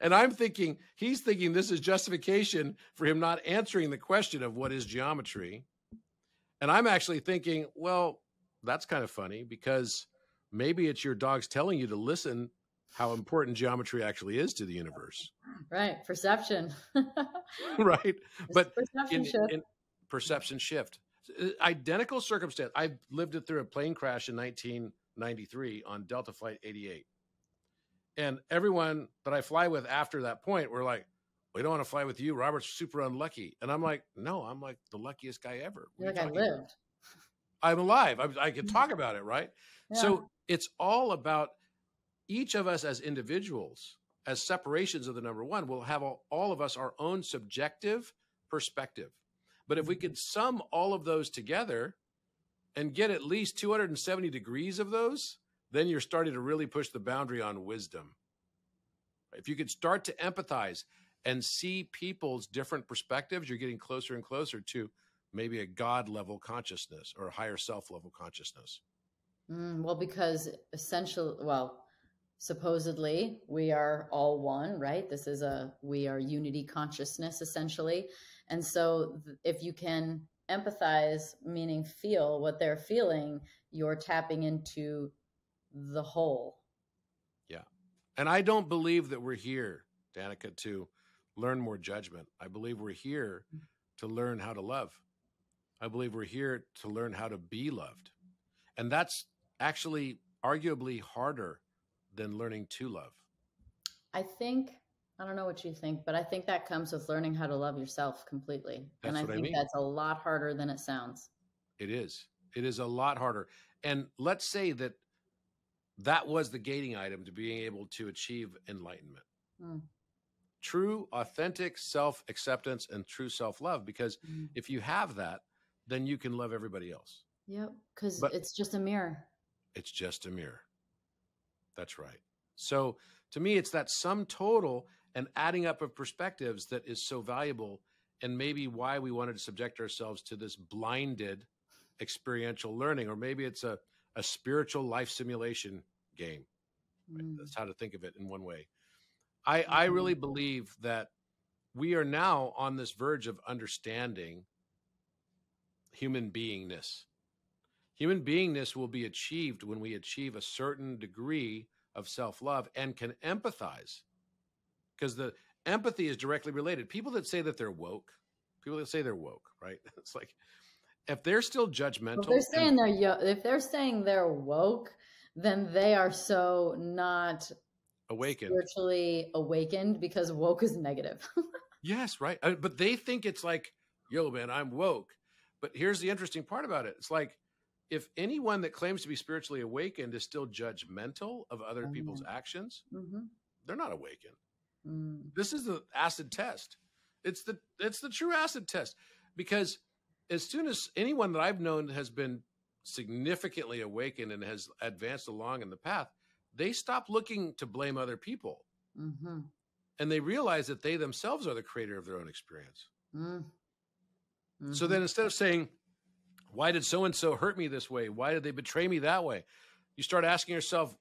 and I'm thinking, he's thinking this is justification for him not answering the question of what is geometry. And I'm actually thinking, well, that's kind of funny because maybe it's your dogs telling you to listen how important geometry actually is to the universe. Right. Perception. right. But perception in, shift. In perception shift. Uh, identical circumstance. I lived it through a plane crash in 1993 on Delta Flight 88. And everyone that I fly with after that point were like, we don't want to fly with you. Robert's super unlucky. And I'm like, no, I'm like the luckiest guy ever. Like I lived. About? I'm alive. I, I can talk about it, right? Yeah. So it's all about each of us as individuals, as separations of the number one, will have all, all of us our own subjective perspective. But if we could sum all of those together, and get at least 270 degrees of those, then you're starting to really push the boundary on wisdom. If you could start to empathize and see people's different perspectives, you're getting closer and closer to maybe a God level consciousness or a higher self level consciousness. Mm, well, because essentially, well, supposedly we are all one, right? This is a, we are unity consciousness essentially. And so if you can empathize, meaning feel what they're feeling, you're tapping into the whole. Yeah. And I don't believe that we're here, Danica, to learn more judgment. I believe we're here mm. to learn how to love. I believe we're here to learn how to be loved. And that's actually arguably harder than learning to love. I think I don't know what you think, but I think that comes with learning how to love yourself completely. That's and I think I mean. that's a lot harder than it sounds. It is. It is a lot harder. And let's say that that was the gating item to being able to achieve enlightenment. Mm. True, authentic self acceptance and true self love. Because mm. if you have that, then you can love everybody else. Yep. Because it's just a mirror. It's just a mirror. That's right. So to me, it's that sum total and adding up of perspectives that is so valuable and maybe why we wanted to subject ourselves to this blinded experiential learning or maybe it's a, a spiritual life simulation game right? mm. that's how to think of it in one way i mm-hmm. i really believe that we are now on this verge of understanding human beingness human beingness will be achieved when we achieve a certain degree of self-love and can empathize because the empathy is directly related. People that say that they're woke, people that say they're woke, right? It's like if they're still judgmental, if they're saying they're yo- if they're saying they're woke, then they are so not awakened, spiritually awakened because woke is negative. yes, right. Uh, but they think it's like, yo, man, I'm woke. But here's the interesting part about it: it's like if anyone that claims to be spiritually awakened is still judgmental of other Mhm. people's actions, Mhm. they're not awakened. Mm. This is the acid test. It's the it's the true acid test because as soon as anyone that I've known has been significantly awakened and has advanced along in the path, they stop looking to blame other people Mhm. and they realize that they themselves are the creator of their own experience. Mm. So Mhm. then instead of saying, why did so and so hurt me this way? Why did they betray me that way? You start asking yourself,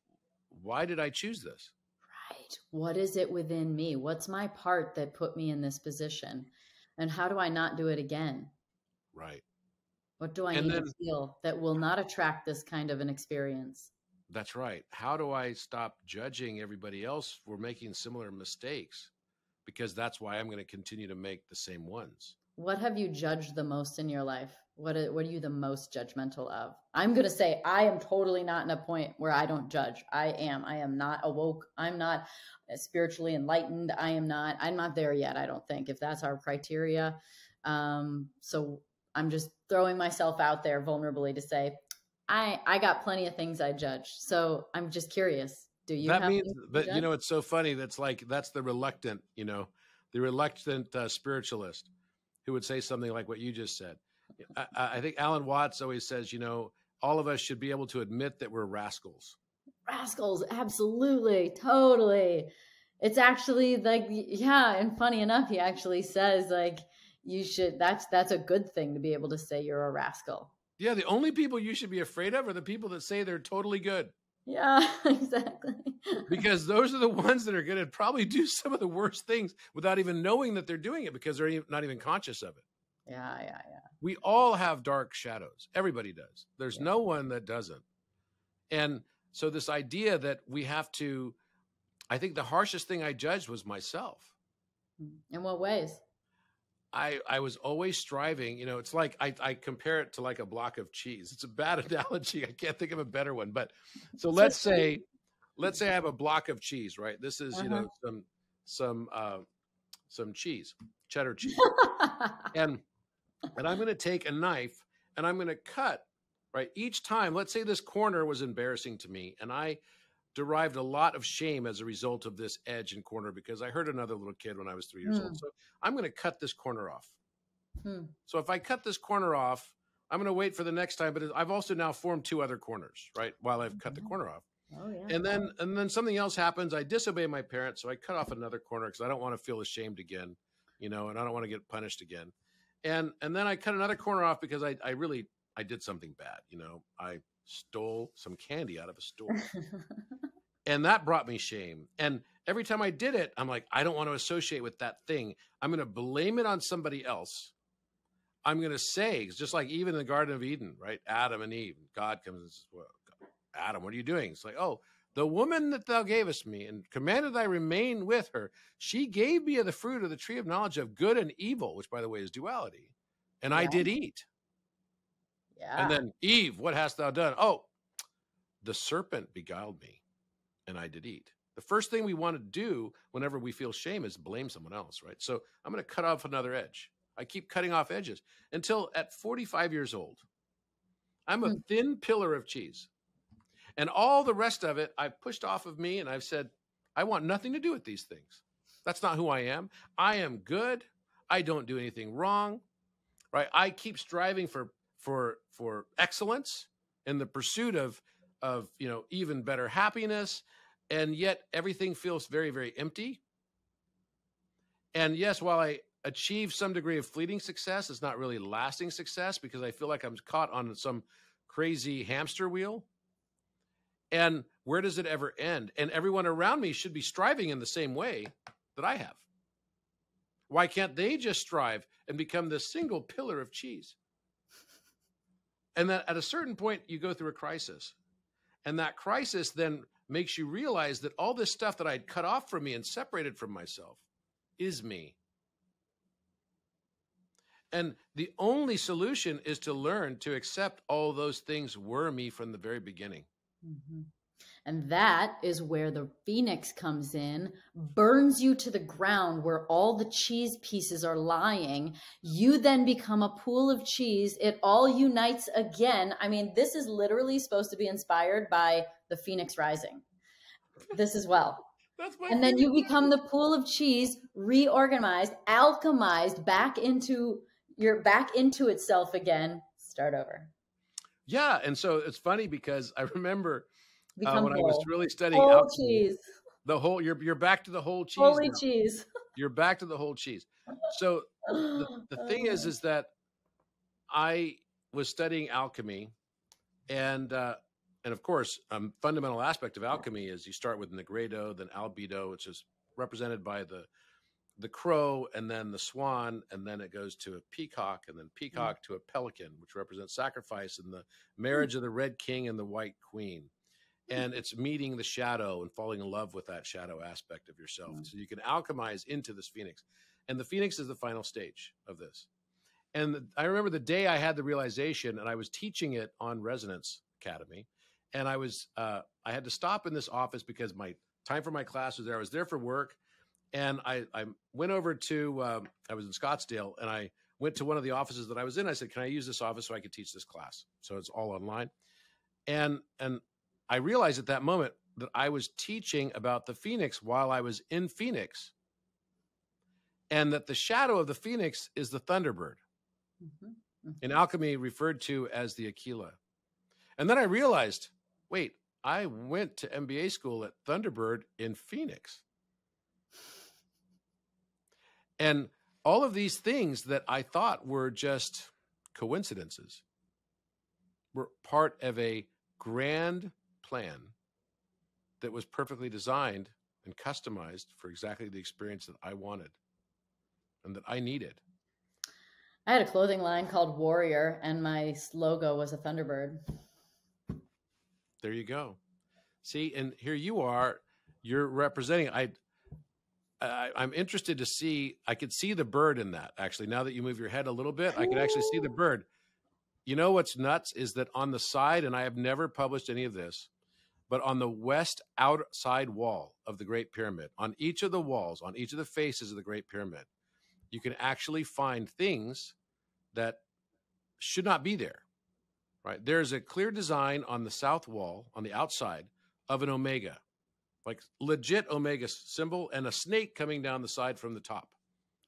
why did I choose this? Right. What is it within me? What's my part that put me in this position? And how do I not do it again? Right. What do I And need then- to feel that will not attract this kind of an experience? That's right. How do I stop judging everybody else for making similar mistakes? Because that's why I'm going to continue to make the same ones. What have you judged the most in your life? What are, what are you the most judgmental of? I'm going to say I am totally not in a point where I don't judge. I am. I am not awoke. I'm not spiritually enlightened. I am not. I'm not there yet. I don't think if that's our criteria. Um, so I'm just throwing myself out there vulnerably to say I I got plenty of things I judge. So I'm just curious. Do you? that have means, but you know, it's so funny. That's like, that's the reluctant, you know, the reluctant uh, spiritualist who would say something like what you just said. I, I think Alan Watts always says, you know, all of us should be able to admit that we're rascals. rascals absolutely totally it's actually like yeah and funny enough he actually says like you should that's that's a good thing to be able to say you're a rascal Yeah, the only people you should be afraid of are the people that say they're totally good, yeah exactly because those are the ones that are going to probably do some of the worst things without even knowing that they're doing it because they're not even conscious of it. Yeah yeah yeah We all have dark shadows. Everybody does. There's Yeah. no one that doesn't. And so, this idea that we have to, I think the harshest thing I judged was myself. in what ways I, I was always striving, you know, it's like I, I compare it to like a block of cheese. It's a bad analogy. I can't think of a better one. But so let's say, let's say I have a block of cheese, right? This is, you Uh-huh. know, some, some, uh, some cheese, cheddar cheese. and, and I'm going to take a knife and I'm going to cut, right? Each time, let's say this corner was embarrassing to me and I derived a lot of shame as a result of this edge and corner because I hurt another little kid when I was three years Hmm. old. So I'm going to cut this corner off. Hmm. So if I cut this corner off, I'm going to wait for the next time. But I've also now formed two other corners, right? While I've cut the Mhm. corner off, oh yeah and then and then something else happens. I disobey my parents, so I cut off another corner because I don't want to feel ashamed again, you know, and I don't want to get punished again. And and then I cut another corner off because I I really I did something bad, you know. I stole some candy out of a store. And that brought me shame. And every time i did it i'm like i don't want to associate with that thing. I'm going to blame it on somebody else. I'm going to say it's just like even in the garden of eden right? Adam and eve god comes and says well, adam what are you doing? It's like oh the woman that thou gavest me and commanded i remain with her she gave me of the fruit of the tree of knowledge of good and evil which by the way is duality and i did eat yeah and then eve what hast thou done oh the serpent beguiled me and I did eat. The first thing we want to do whenever we feel shame is blame someone else, right? So I'm going to cut off another edge. I keep cutting off edges until at 45 years old, I'm a Hmm. thin pillar of cheese. And all the rest of it I've pushed off of me and I've said, I want nothing to do with these things. That's not who I am. I am good. I don't do anything wrong. Right? I keep striving for for for excellence in the pursuit of of you know even better happiness and yet everything feels very very empty and yes while i achieve some degree of fleeting success it's not really lasting success because i feel like i'm caught on some crazy hamster wheel and where does it ever end and everyone around me should be striving in the same way that i have why can't they just strive and become this single pillar of cheese and then at a certain point you go through a crisis and that crisis then makes you realize that all this stuff that I'd cut off from me and separated from myself is me. And the only solution is to learn to accept all those things were me from the very beginning. Mhm. And that is where the phoenix comes in, burns you to the ground where all the cheese pieces are lying. You then become a pool of cheese. It all unites again. I mean, this is literally supposed to be inspired by the phoenix rising. This as well. and then you become the pool of cheese, reorganized, alchemized back into your back into itself again. Start over. Yeah, and so it's funny because I remember uh, when whole. I was really studying whole alchemy, cheese. the whole you're you're back to the whole cheese. Holy now. cheese. You're back to the whole cheese. So the, the thing is, is that I was studying alchemy, and uh, and of course, a um, fundamental aspect of alchemy is you start with nigredo, then Albedo, which is represented by the the crow and then the swan and then it goes to a peacock and then mm. peacock mm. to a pelican which represents sacrifice and the mm. marriage mm. of the red king and the white queen mm. and it's meeting the shadow and falling in love with that shadow aspect of yourself mm. so you can alchemize into this phoenix and the phoenix is the final stage of this and the, i remember the day i had the realization and i was teaching it on resonance academy and i was uh, i had to stop in this office because my time for my class was there i was there for work and I, I went over to um, I was in Scottsdale, and I went to one of the offices that I was in. I said, "Can I use this office so I could teach this class?" So it's all online, and and I realized at that moment that I was teaching about the phoenix while I was in Phoenix, and that the shadow of the phoenix is the thunderbird, mm-hmm. Mm-hmm. in alchemy referred to as the Aquila. And then I realized, wait, I went to MBA school at Thunderbird in Phoenix. And all of these things that I thought were just coincidences were part of a grand plan that was perfectly designed and customized for exactly the experience that I wanted and that I needed. I had a clothing line called Warrior, and my logo was a Thunderbird. There you go. See, and here you are. You're representing. I I, am interested to see. I could see the bird in that actually. Now that you move your head a little bit, I can actually see the bird. You know what's nuts is that on the side, and I have never published any of this, but on the west outside wall of the Great Pyramid, on each of the walls, on each of the faces of the Great Pyramid, you can actually find things that should not be there. Right? There's a clear design on the south wall, on the outside, of an omega like legit omega symbol and a snake coming down the side from the top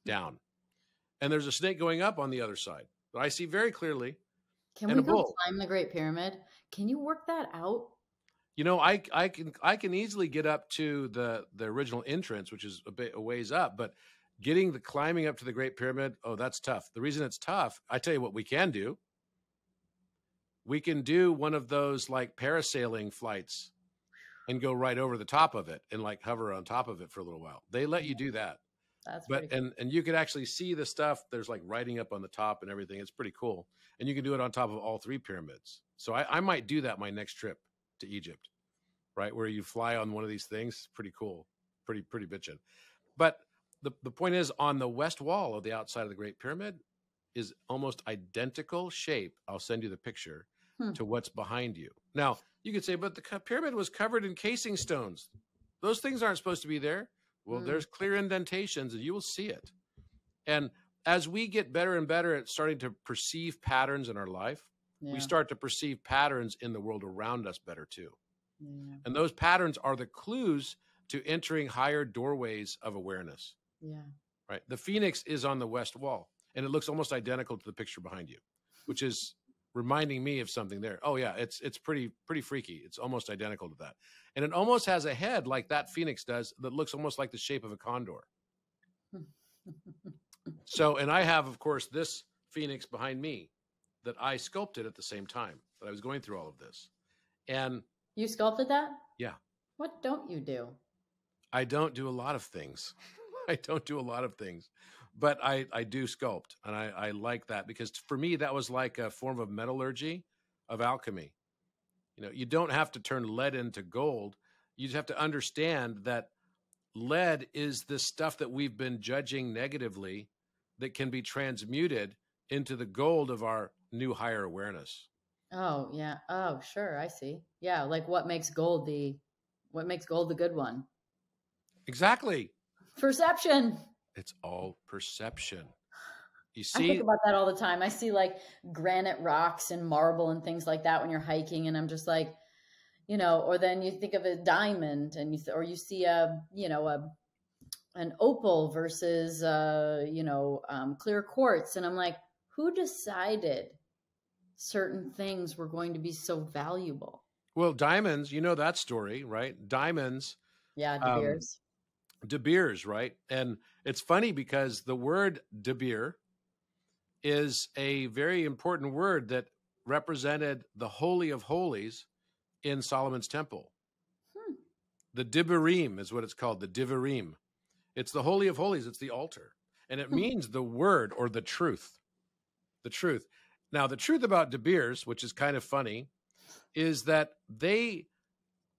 hmm. down. And there's a snake going up on the other side that i see very clearly can we go bull. climb the great pyramid? Can you work that out? You know i i can i can easily get up to the the original entrance which is a bit a ways up but getting the climbing up to the great pyramid oh that's tough. The reason it's tough i tell you what we can do. We can do one of those like parasailing flights and go right over the top of it and like hover on top of it for a little while. They let you do that. That's but cool. and and you can actually see the stuff. There's like writing up on the top and everything. It's pretty cool. And you can do it on top of all three pyramids. So I, I might do that my next trip to Egypt, right? Where you fly on one of these things. Pretty cool. Pretty pretty bitchin'. But the, the point is on the west wall of the outside of the Great Pyramid is almost identical shape. I'll send you the picture hmm. to what's behind you. Now, you could say, but the pyramid was covered in casing stones. Those things aren't supposed to be there. Well, hmm. there's clear indentations and you will see it. And as we get better and better at starting to perceive patterns in our life, yeah. we start to perceive patterns in the world around us better too. Yeah. And those patterns are the clues to entering higher doorways of awareness. Yeah. Right. The phoenix is on the west wall and it looks almost identical to the picture behind you, which is reminding me of something there. Oh yeah, it's it's pretty pretty freaky. It's almost identical to that. And it almost has a head like that phoenix does that looks almost like the shape of a condor. so, and I have of course this phoenix behind me that I sculpted at the same time that I was going through all of this. And you sculpted that? Yeah. What don't you do? I don't do a lot of things. I don't do a lot of things but I, I do sculpt and I, I like that because for me that was like a form of metallurgy of alchemy you know you don't have to turn lead into gold you just have to understand that lead is the stuff that we've been judging negatively that can be transmuted into the gold of our new higher awareness oh yeah oh sure i see yeah like what makes gold the What makes gold the good one? Exactly. Perception. It's all perception. You see, I think about that all the time. I see like granite rocks and marble and things like that when you're hiking, and I'm just like, you know. Or then you think of a diamond, and you or you see a you know a an opal versus uh you know um, clear quartz, and I'm like, who decided certain things were going to be so valuable? well, diamonds, you know that story, right? Diamonds, Yeah, De Um, Beers. De Beers, right? And it's funny because the word De Beer is a very important word that represented the Holy of Holies in Solomon's temple. Hmm. The Dibarim is what it's called, the Divarim. It's the Holy of Holies, it's the altar. And it Hmm. means the word or the truth. The truth. Now, the truth about De Beers, which is kind of funny, is that they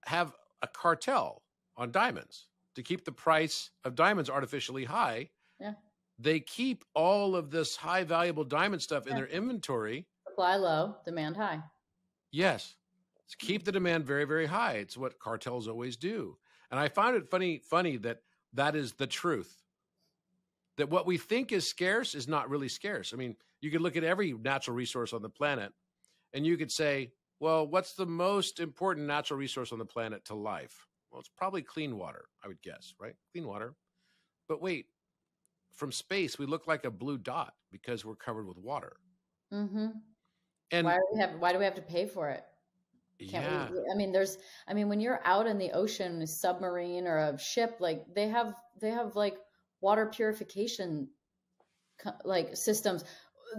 have a cartel on diamonds to keep the price of diamonds artificially high. Yeah. They keep all of this high valuable diamond stuff in their inventory. Supply low, demand high. Yes. To hmm. keep the demand very, very high. It's what cartels always do. And I found it funny, funny that that is the truth. That what we think is scarce is not really scarce. I mean, you could look at every natural resource on the planet and you could say, well, what's the most important natural resource on the planet to life? Well, it's probably clean water, I would guess, right? Clean water. But wait, from space, we look like a blue dot because we're covered with water. Mm-hmm. And why do we have why do we have to pay for it can't yeah, we, i mean there's i mean when you're out in the ocean a submarine or a ship like they have they have like water purification like systems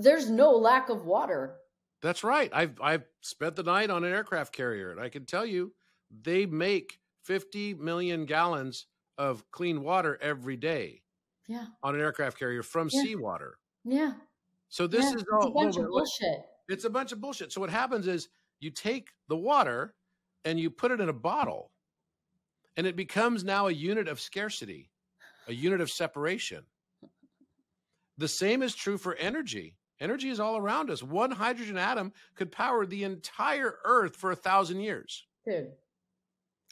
there's no lack of water That's right. I've I've spent the night on an aircraft carrier, and I can tell you, they make 50 million gallons of clean water every day yeah on an aircraft carrier from Yeah. seawater. yeah So this yeah. is it's all a bunch of bullshit It's a bunch of bullshit. So what happens is you take the water and you put it in a bottle, and it becomes now a unit of scarcity, a unit of separation. The same is true for energy. Energy is all around us. One hydrogen atom could power the entire Earth for a thousand years. dude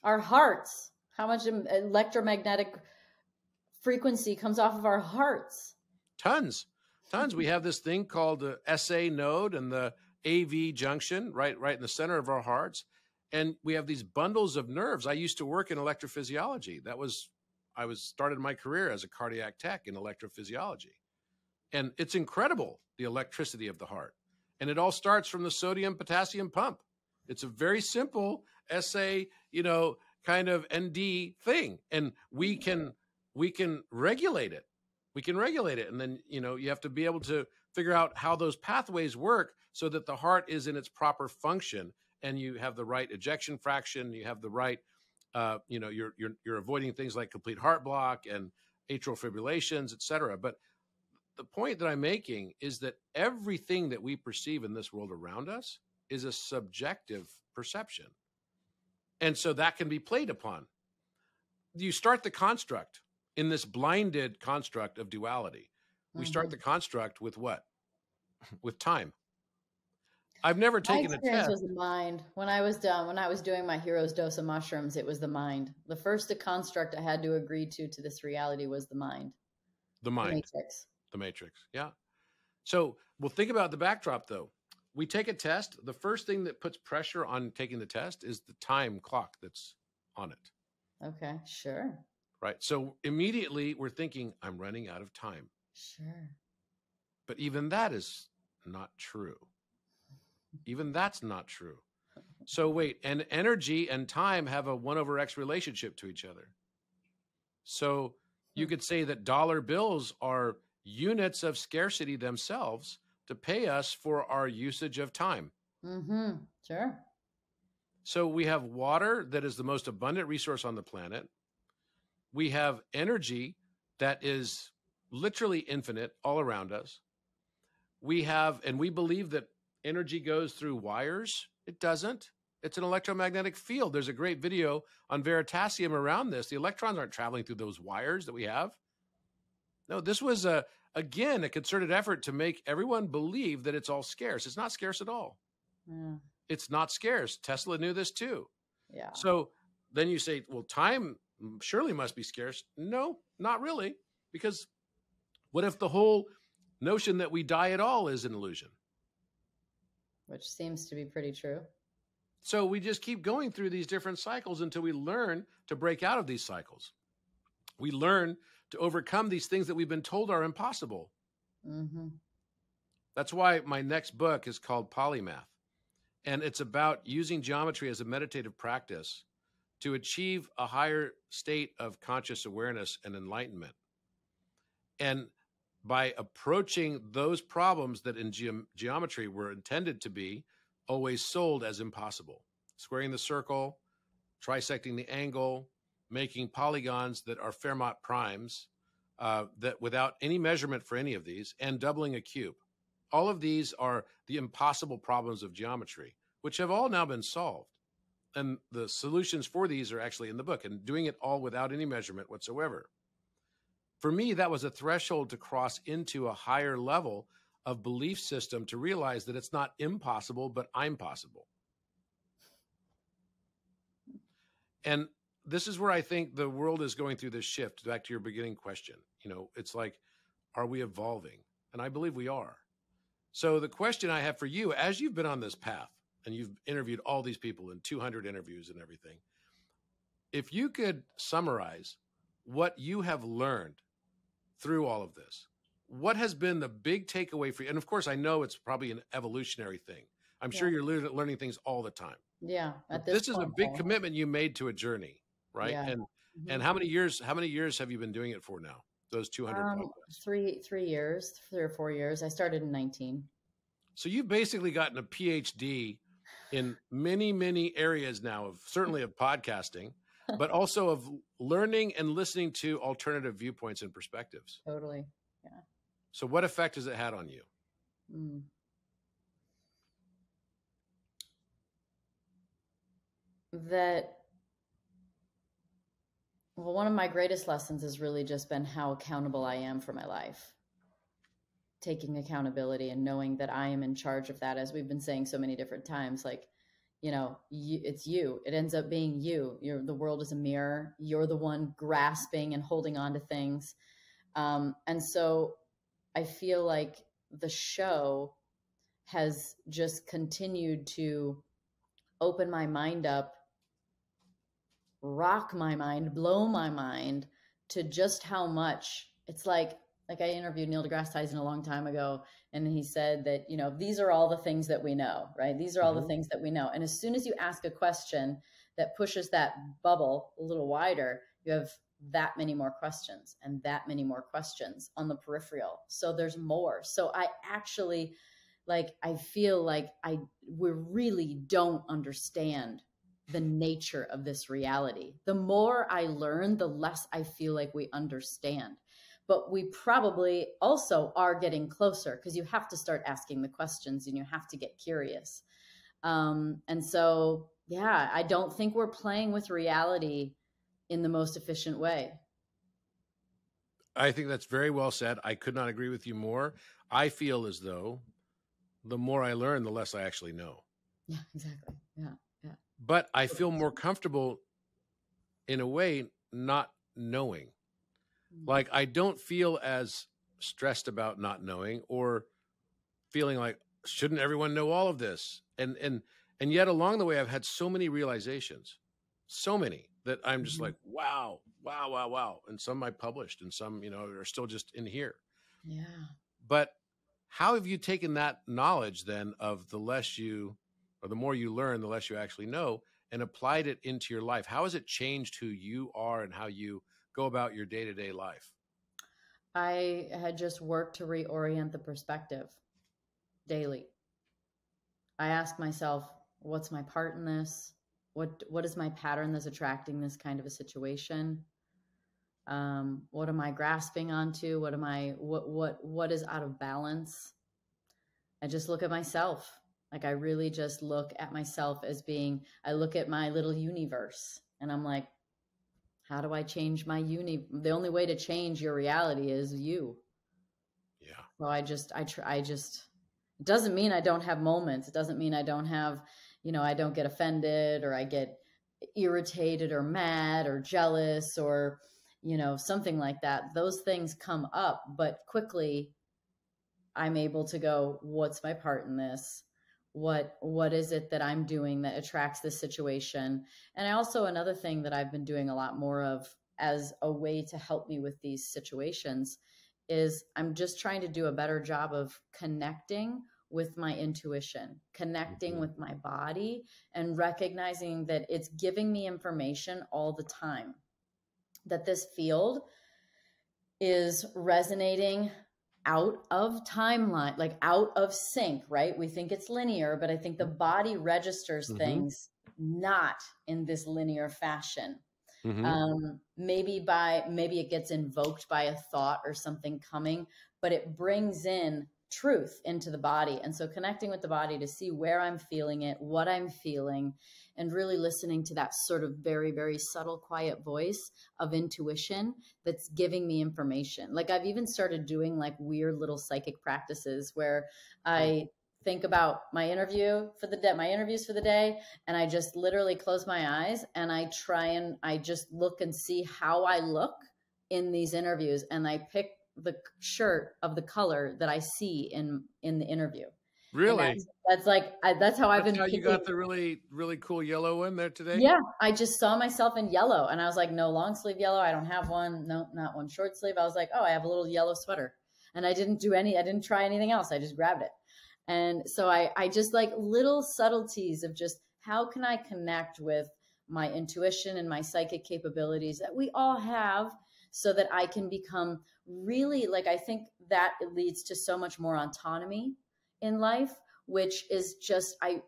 our hearts how much electromagnetic frequency comes off of our hearts Tons, tons. we have this thing called the SA node and the AV junction, right, right in the center of our hearts, and we have these bundles of nerves. I used to work in electrophysiology. That was I was started my career as a cardiac tech in electrophysiology, and it's incredible the electricity of the heart. And it all starts from the sodium potassium pump. It's a very simple essay, you know, kind of ND thing, and we can we can regulate it. We can regulate it. And then you know you have to be able to figure out how those pathways work so that the heart is in its proper function and you have the right ejection fraction. You have the right uh, you know you're, you're you're avoiding things like complete heart block and atrial fibrillations et cetera. But the point that i'm making is that everything that we perceive in this world around us is a subjective perception and so that can be played upon you start the construct in this blinded construct of duality. We start Mhm. the construct with what? with time. I've never my taken a experience test. was the mind when i was done when i was doing my hero's dose of mushrooms it was the mind the first construct i had to agree to to this reality was the mind the mind. the matrix the matrix. Yeah. So, well, think about the backdrop though. We take a test. The first thing that puts pressure on taking the test is the time clock that's on it, okay sure right? So immediately we're thinking, I'm running out of time. sure But even that is not true. Even that's not true. So wait, and energy and time have a one over X relationship to each other. So you hmm. could say that dollar bills are units of scarcity themselves to pay us for our usage of time. mm-hmm sure So we have water that is the most abundant resource on the planet. We have energy that is literally infinite all around us. We have, and we believe that energy goes through wires. It doesn't. It's an electromagnetic field. There's a great video on Veritasium around this. The electrons aren't traveling through those wires that we have. No, this was a again a concerted effort to make everyone believe that it's all scarce. It's not scarce at all. yeah It's not scarce. Tesla knew this too. yeah So then you say, well, time surely must be scarce. No, not really, because what if the whole notion that we die at all is an illusion? Which seems to be pretty true. So we just keep going through these different cycles until we learn to break out of these cycles. We learn to overcome these things that we've been told are impossible. Mm-hmm. That's why my next book is called Polymath. And it's about using geometry as a meditative practice to achieve a higher state of conscious awareness and enlightenment. And by approaching those problems that in ge- geometry were intended to be always sold as impossible, squaring the circle, trisecting the angle, making polygons that are Fermat primes, uh, that without any measurement for any of these, and doubling a cube. All of these are the impossible problems of geometry, which have all now been solved. And the solutions for these are actually in the book and doing it all without any measurement whatsoever. For me, that was a threshold to cross into a higher level of belief system to realize that it's not impossible, but I'm possible. And this is where I think the world is going through this shift. Back to your beginning question, you know, it's like, are we evolving? And I believe we are. So the question I have for you, as you've been on this path and you've interviewed all these people in 200 interviews and everything, if you could summarize what you have learned through all of this, what has been the big takeaway for you? And of course, I know it's probably an evolutionary thing. I'm yeah. sure you're learning things all the time. Yeah. This, this, is a big commitment you made to a journey, right? Yeah. And mm-hmm. and how many years? How many years have you been doing it for now? those 200 um, three three years three or four years i started in 19 so you've basically gotten a phd in many many areas now of certainly of podcasting but also of learning and listening to alternative viewpoints and perspectives totally yeah so what effect has it had on you mm. that well, one of my greatest lessons has really just been how accountable I am for my life. Taking accountability and knowing that I am in charge of that, as we've been saying so many different times. Like, you know, you, it's you. It ends up being you. You're, the world is a mirror. You're the one grasping and holding on to things. Um, and so I feel like the show has just continued to open my mind up rock my mind, blow my mind to just how much it's like like I interviewed Neil deGrasse Tyson a long time ago, and he said that, you know, these are all the things that we know, right? These are all mm-hmm. the things that we know. And as soon as you ask a question that pushes that bubble a little wider, you have that many more questions and that many more questions on the peripheral. So there's more. So I actually like I feel like I we really don't understand the nature of this reality. The more I learn, the less I feel like we understand. But we probably also are getting closer because you have to start asking the questions and you have to get curious. Um, and so, yeah, I don't think we're playing with reality in the most efficient way. I think that's very well said. I could not agree with you more. I feel as though the more I learn, the less I actually know. Yeah, exactly. Yeah but I feel more comfortable in a way not knowing. Mm. Like I don't feel as stressed about not knowing or feeling like shouldn't everyone know all of this? And and and yet along the way I've had so many realizations. So many that I'm just mm-hmm. like, wow, wow, wow, wow. And some I published and some, you know, are still just in here. Yeah. But how have you taken that knowledge then of the less you or the more you learn, the less you actually know, and applied it into your life? How has it changed who you are and how you go about your day to day life? I had just worked to reorient the perspective daily. I ask myself, what's my part in this? What what is my pattern that's attracting this kind of a situation? Um, what am I grasping onto? What am I what what what is out of balance? I just look at myself like I really just look at myself as being, I look at my little universe and I'm like, how do I change my uni? The only way to change your reality is you. Yeah. So I just, I try, I just, it doesn't mean I don't have moments. It doesn't mean I don't have, you know, I don't get offended or I get irritated or mad or jealous or you know something like that those things come up but quickly i'm able to go what's my part in this what what is it that i'm doing that attracts this situation and i also another thing that i've been doing a lot more of as a way to help me with these situations is i'm just trying to do a better job of connecting with my intuition connecting mm-hmm. with my body and recognizing that it's giving me information all the time that this field is resonating out of timeline, like out of sync, right? We think it's linear, but I think the body registers mm-hmm. things not in this linear fashion. Mm-hmm. Um, maybe by maybe it gets invoked by a thought or something coming, but it brings in truth into the body. And so connecting with the body to see where I'm feeling it, what I'm feeling, and really listening to that sort of very, very subtle, quiet voice of intuition that's giving me information. Like I've even started doing like weird little psychic practices where I think about my interview for the day, my interviews for the day, and I just literally close my eyes and I try and I just look and see how I look in these interviews and I pick the shirt of the color that I see in in the interview. Really? That's, that's, like I, that's how I've been. How you got the really really cool yellow one there today? Yeah, I just saw myself in yellow, and I was like, no long sleeve yellow. I don't have one. No, not one short sleeve. I was like, oh, I have a little yellow sweater, and I didn't do any. I didn't try anything else. I just grabbed it, and so I I just like little subtleties of just how can I connect with my intuition and my psychic capabilities that we all have, so that I can become really like I think that leads to so much more autonomy in life, which is just I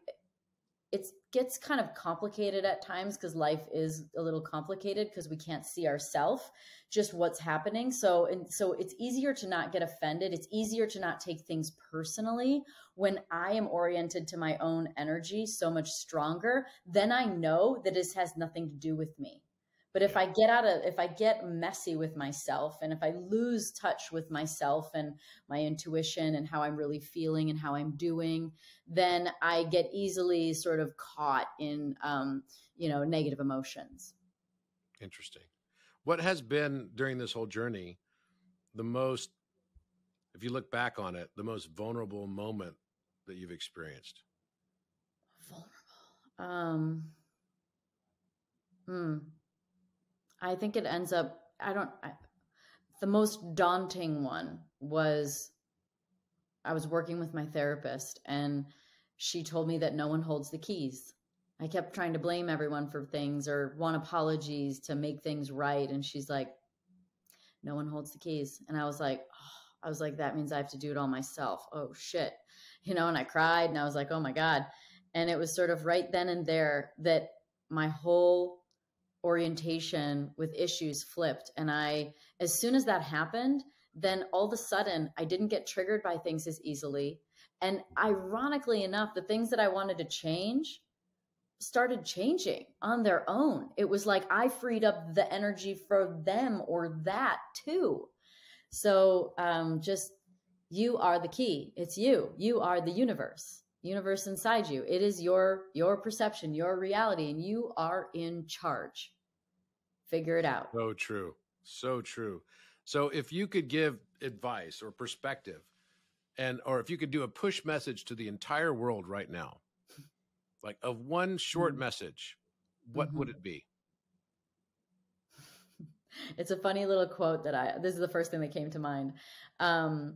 it gets kind of complicated at times because life is a little complicated because we can't see ourselves just what's happening. So and so it's easier to not get offended. It's easier to not take things personally when i am oriented to my own energy so much stronger then i know that this has nothing to do with me but if I get out of, if I get messy with myself and if I lose touch with myself and my intuition and how I'm really feeling and how I'm doing, then I get easily sort of caught in, um, you know, negative emotions. Interesting. What has been during this whole journey the most, if you look back on it, the most vulnerable moment that you've experienced? Vulnerable. Um, hmm. I think it ends up, I don't, I, the most daunting one was I was working with my therapist and she told me that no one holds the keys. I kept trying to blame everyone for things or want apologies to make things right. And she's like, no one holds the keys. And I was like, oh, I was like, that means I have to do it all myself. Oh shit. You know, and I cried and I was like, oh my God. And it was sort of right then and there that my whole orientation with issues flipped. And I, as soon as that happened, then all of a sudden I didn't get triggered by things as easily. And ironically enough, the things that I wanted to change started changing on their own. It was like I freed up the energy for them or that too. So um, just you are the key. It's you. You are the universe. Universe inside you. It is your your perception, your reality, and you are in charge figure it out. So true. So true. So if you could give advice or perspective and or if you could do a push message to the entire world right now, like of one short mm-hmm. message, what mm-hmm. would it be? It's a funny little quote that I this is the first thing that came to mind. Um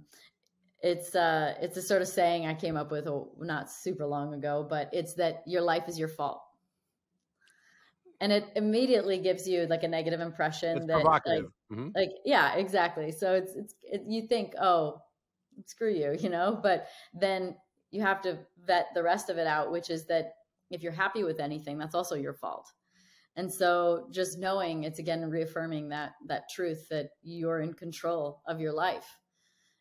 it's uh it's a sort of saying I came up with oh, not super long ago, but it's that your life is your fault and it immediately gives you like a negative impression it's that provocative. like, mm-hmm. like yeah exactly so it's it's it, you think oh screw you you know but then you have to vet the rest of it out which is that if you're happy with anything that's also your fault and so just knowing it's again reaffirming that that truth that you're in control of your life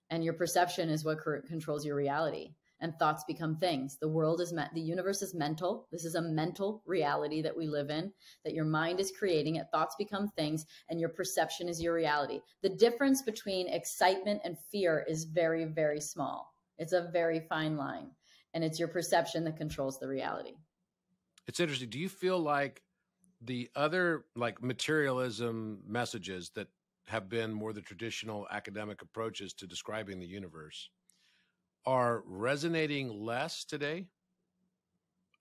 and your perception is what controls your reality and thoughts become things. The world is met, the universe is mental. This is a mental reality that we live in, that your mind is creating it. Thoughts become things, and your perception is your reality. The difference between excitement and fear is very, very small. It's a very fine line, and it's your perception that controls the reality. It's interesting. Do you feel like the other like materialism messages that have been more the traditional academic approaches to describing the universe are resonating less today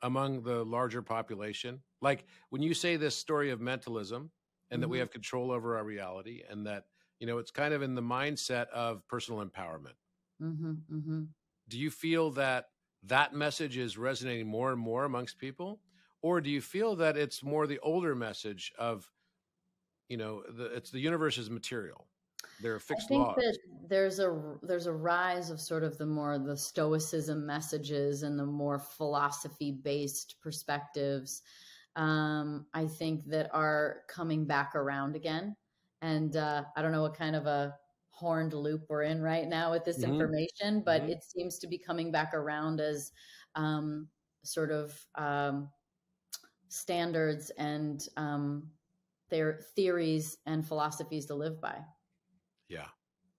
among the larger population. Like when you say this story of mentalism and that mm-hmm. we have control over our reality and that, you know, it's kind of in the mindset of personal empowerment. Mm-hmm, mm-hmm. Do you feel that that message is resonating more and more amongst people? Or do you feel that it's more the older message of, you know, the, it's the universe is material? There are fixed I think laws. That there's a there's a rise of sort of the more the stoicism messages and the more philosophy based perspectives. Um, I think that are coming back around again, and uh, I don't know what kind of a horned loop we're in right now with this mm-hmm. information, but mm-hmm. it seems to be coming back around as um, sort of um, standards and um, their theories and philosophies to live by. Yeah.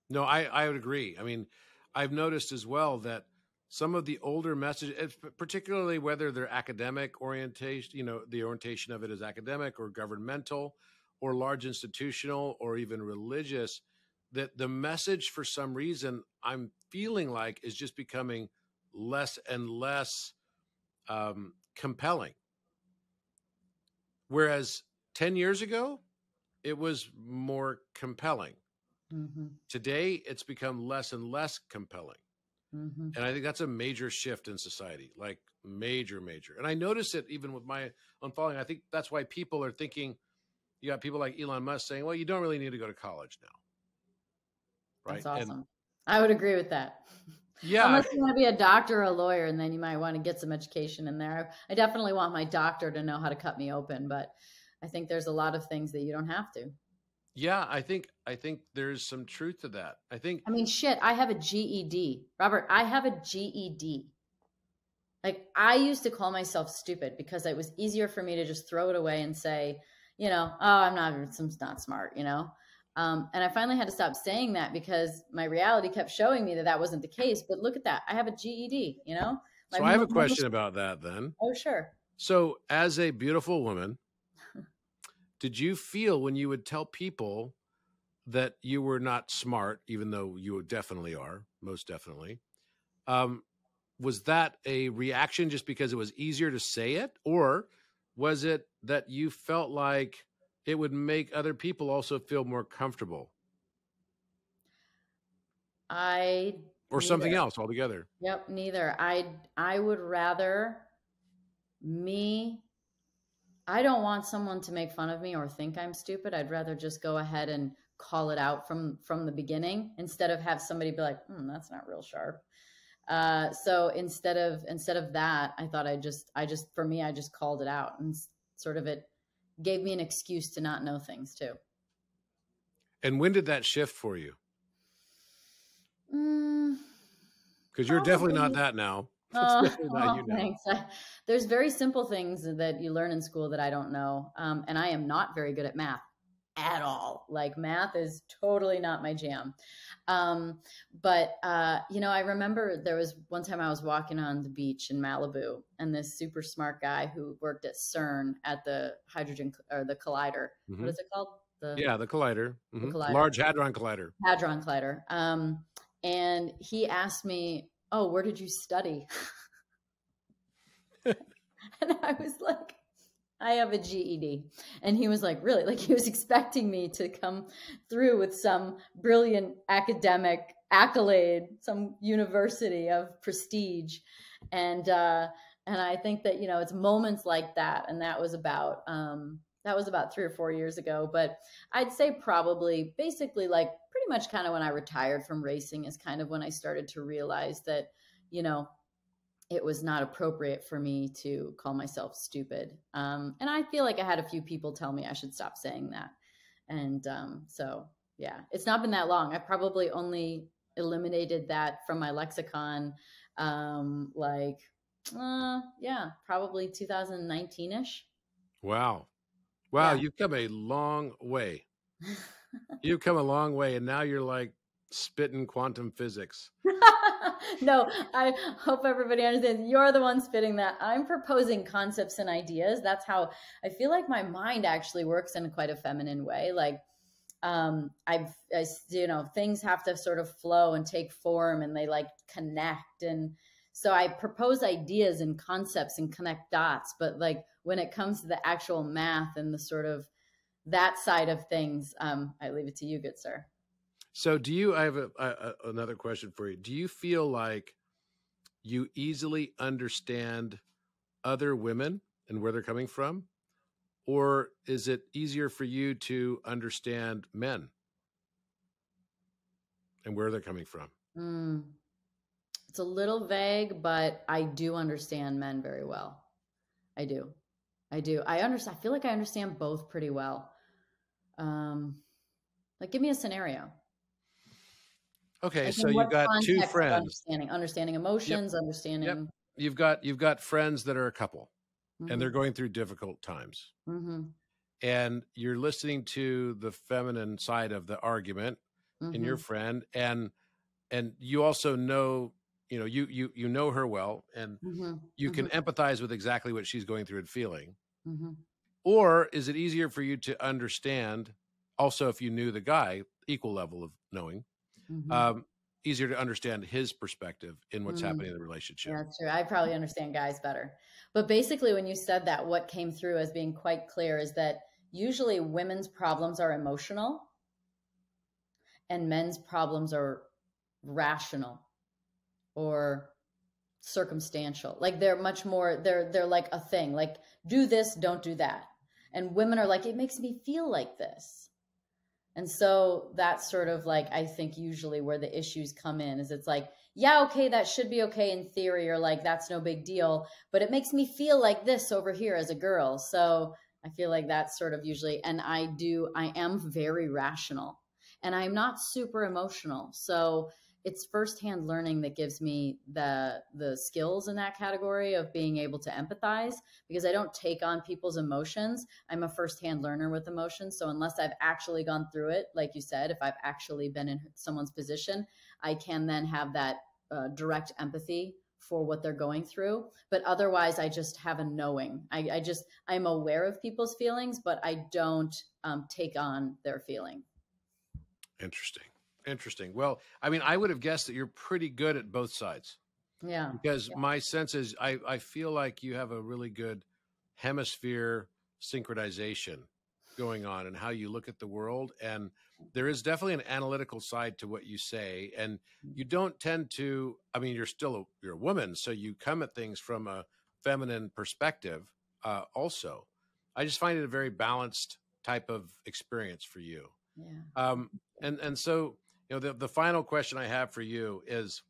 No, I, I would agree. I mean, I've noticed as well that some of the older messages, particularly whether they're academic orientation, you know, the orientation of it is academic or governmental or large institutional or even religious, that the message for some reason I'm feeling like is just becoming less and less um, compelling. Whereas 10 years ago, it was more compelling. Mm-hmm. Today, it's become less and less compelling. Mm-hmm. And I think that's a major shift in society, like major, major. And I notice it even with my unfollowing. I think that's why people are thinking, you got people like Elon Musk saying, well, you don't really need to go to college now. Right. That's awesome. And, I would agree with that. Yeah. Unless you want to be a doctor or a lawyer, and then you might want to get some education in there. I definitely want my doctor to know how to cut me open, but I think there's a lot of things that you don't have to. Yeah, I think I think there's some truth to that. I think I mean shit, I have a GED. Robert, I have a GED. Like I used to call myself stupid because it was easier for me to just throw it away and say, you know, oh, I'm not I'm not smart, you know. Um, and I finally had to stop saying that because my reality kept showing me that that wasn't the case. But look at that, I have a GED, you know. My so I have a question about that then. Oh, sure. So, as a beautiful woman did you feel when you would tell people that you were not smart, even though you definitely are, most definitely? Um, was that a reaction just because it was easier to say it, or was it that you felt like it would make other people also feel more comfortable? I or neither. something else altogether. Yep, neither. I I would rather me I don't want someone to make fun of me or think I'm stupid. I'd rather just go ahead and call it out from from the beginning instead of have somebody be like, hmm, "That's not real sharp." Uh, so instead of instead of that, I thought I just I just for me I just called it out and sort of it gave me an excuse to not know things too. And when did that shift for you? Because mm, you're definitely not that now. Well, you know. thanks. I, there's very simple things that you learn in school that I don't know. Um, and I am not very good at math at all. Like math is totally not my jam. Um, but, uh, you know, I remember there was one time I was walking on the beach in Malibu and this super smart guy who worked at CERN at the hydrogen or the collider. Mm-hmm. What is it called? The, yeah, the collider. Mm-hmm. the collider. Large Hadron Collider. Hadron Collider. Um, and he asked me, oh, where did you study? and I was like, I have a GED. And he was like, really? Like he was expecting me to come through with some brilliant academic accolade, some university of prestige. And, uh, and I think that, you know, it's moments like that. And that was about, um, that was about three or four years ago. But I'd say probably basically like pretty much kind of when I retired from racing is kind of when I started to realize that, you know, it was not appropriate for me to call myself stupid. Um, and I feel like I had a few people tell me I should stop saying that. And um, so, yeah, it's not been that long. I probably only eliminated that from my lexicon, um, like, uh, yeah, probably 2019 ish. Wow. Wow. Yeah. You've come a long way. you've come a long way. And now you're like, spitting quantum physics. no, I hope everybody understands. You're the one spitting that. I'm proposing concepts and ideas. That's how I feel like my mind actually works in quite a feminine way. Like, um, I've, I, you know, things have to sort of flow and take form and they like connect. And so I propose ideas and concepts and connect dots. But like when it comes to the actual math and the sort of that side of things, um, I leave it to you, good sir. So, do you? I have a, a, another question for you. Do you feel like you easily understand other women and where they're coming from, or is it easier for you to understand men and where they're coming from? Mm. It's a little vague, but I do understand men very well. I do. I do. I understand. I feel like I understand both pretty well. Um, like, give me a scenario. Okay, like so you've got two friends. Understanding, understanding emotions, yep. understanding. Yep. You've got you've got friends that are a couple, mm-hmm. and they're mm-hmm. going through difficult times. Mm-hmm. And you're listening to the feminine side of the argument mm-hmm. in your friend, and and you also know you know you you you know her well, and mm-hmm. you can empathize with exactly what she's going through and feeling. Or is it easier for you to understand? Also, if you knew the guy, equal level of knowing mm-hmm. um, easier to understand his perspective in what's mm-hmm. happening in the relationship. Yeah, that's true. I probably understand guys better. But basically, when you said that, what came through as being quite clear is that usually women's problems are emotional and men's problems are rational or circumstantial like they're much more they're they're like a thing like do this don't do that and women are like it makes me feel like this and so that's sort of like, I think usually where the issues come in is it's like, yeah, okay, that should be okay in theory, or like, that's no big deal. But it makes me feel like this over here as a girl. So I feel like that's sort of usually, and I do, I am very rational and I'm not super emotional. So it's firsthand learning that gives me the the skills in that category of being able to empathize because I don't take on people's emotions. I'm a firsthand learner with emotions, so unless I've actually gone through it, like you said, if I've actually been in someone's position, I can then have that uh, direct empathy for what they're going through. But otherwise, I just have a knowing. I, I just I'm aware of people's feelings, but I don't um, take on their feeling. Interesting. Interesting. Well, I mean, I would have guessed that you're pretty good at both sides. Yeah. Because yeah. my sense is I, I feel like you have a really good hemisphere synchronization going on and how you look at the world. And there is definitely an analytical side to what you say. And you don't tend to, I mean, you're still a, you're a woman, so you come at things from a feminine perspective uh, also. I just find it a very balanced type of experience for you. Yeah. Um, and, and so you know the, the final question i have for you is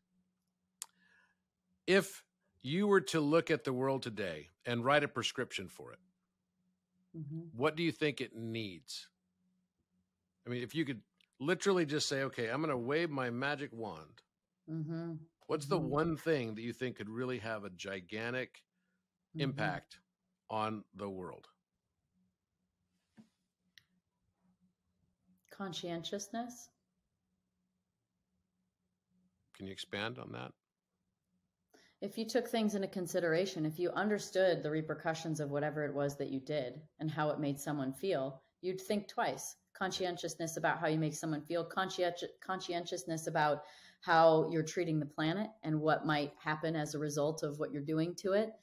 if you were to look at the world today and write a prescription for it mm-hmm. what do you think it needs i mean if you could literally just say okay i'm going to wave my magic wand mm-hmm. what's mm-hmm. the one thing that you think could really have a gigantic mm-hmm. impact on the world conscientiousness can you expand on that? If you took things into consideration, if you understood the repercussions of whatever it was that you did and how it made someone feel, you'd think twice. Conscientiousness about how you make someone feel, conscienti- conscientiousness about how you're treating the planet and what might happen as a result of what you're doing to it.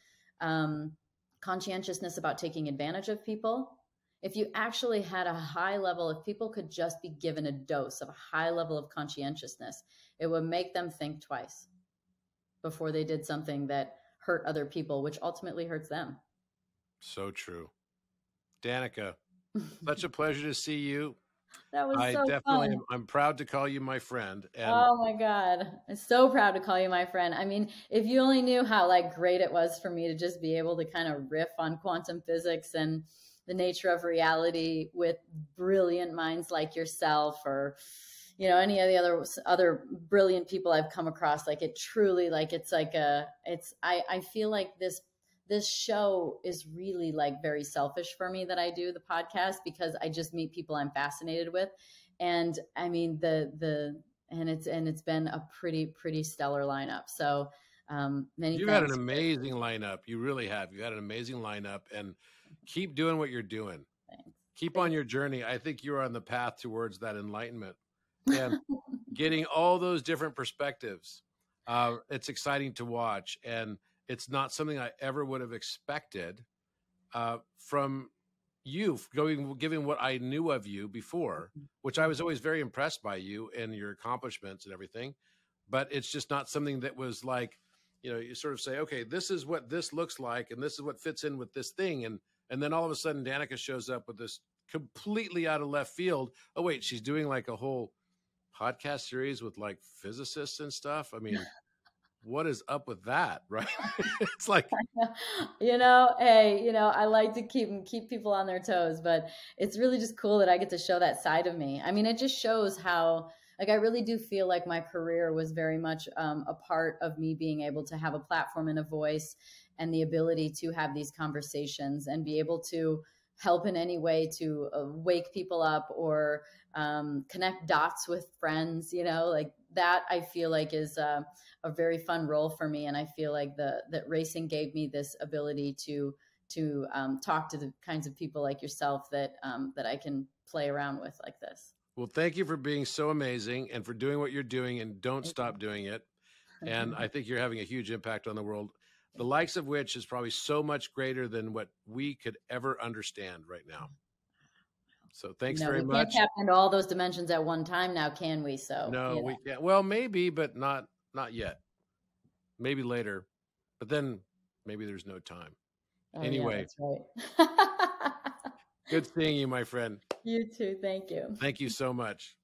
Um, conscientiousness about taking advantage of people. If you actually had a high level, if people could just be given a dose of a high level of conscientiousness, it would make them think twice before they did something that hurt other people, which ultimately hurts them. So true. Danica, such a pleasure to see you. That was I so definitely fun. I'm proud to call you my friend. And oh my God. I'm so proud to call you my friend. I mean, if you only knew how like great it was for me to just be able to kind of riff on quantum physics and the nature of reality with brilliant minds like yourself or you know any of the other other brilliant people i've come across like it truly like it's like a it's i i feel like this this show is really like very selfish for me that i do the podcast because i just meet people i'm fascinated with and i mean the the and it's and it's been a pretty pretty stellar lineup. So um, many. You had an amazing lineup. You really have. You had an amazing lineup, and keep doing what you're doing. Thanks. Keep Thanks. on your journey. I think you're on the path towards that enlightenment and getting all those different perspectives. Uh, it's exciting to watch, and it's not something I ever would have expected uh, from you going giving what I knew of you before, mm-hmm. which I was always very impressed by you and your accomplishments and everything. But it's just not something that was like, you know, you sort of say, okay, this is what this looks like, and this is what fits in with this thing, and and then all of a sudden Danica shows up with this completely out of left field. Oh wait, she's doing like a whole podcast series with like physicists and stuff. I mean, what is up with that right it's like you know hey you know i like to keep keep people on their toes but it's really just cool that i get to show that side of me i mean it just shows how like i really do feel like my career was very much um, a part of me being able to have a platform and a voice and the ability to have these conversations and be able to help in any way to uh, wake people up or um, connect dots with friends you know like that i feel like is uh, a very fun role for me and i feel like the that racing gave me this ability to to um, talk to the kinds of people like yourself that um, that i can play around with like this. Well thank you for being so amazing and for doing what you're doing and don't thank stop you. doing it. And i think you're having a huge impact on the world the likes of which is probably so much greater than what we could ever understand right now so thanks no, very we much. Can't tap into all those dimensions at one time now, can we? So no, know. we can't. Well, maybe, but not not yet. Maybe later, but then maybe there's no time. Oh, anyway, yeah, right. good seeing you, my friend. You too. Thank you. Thank you so much.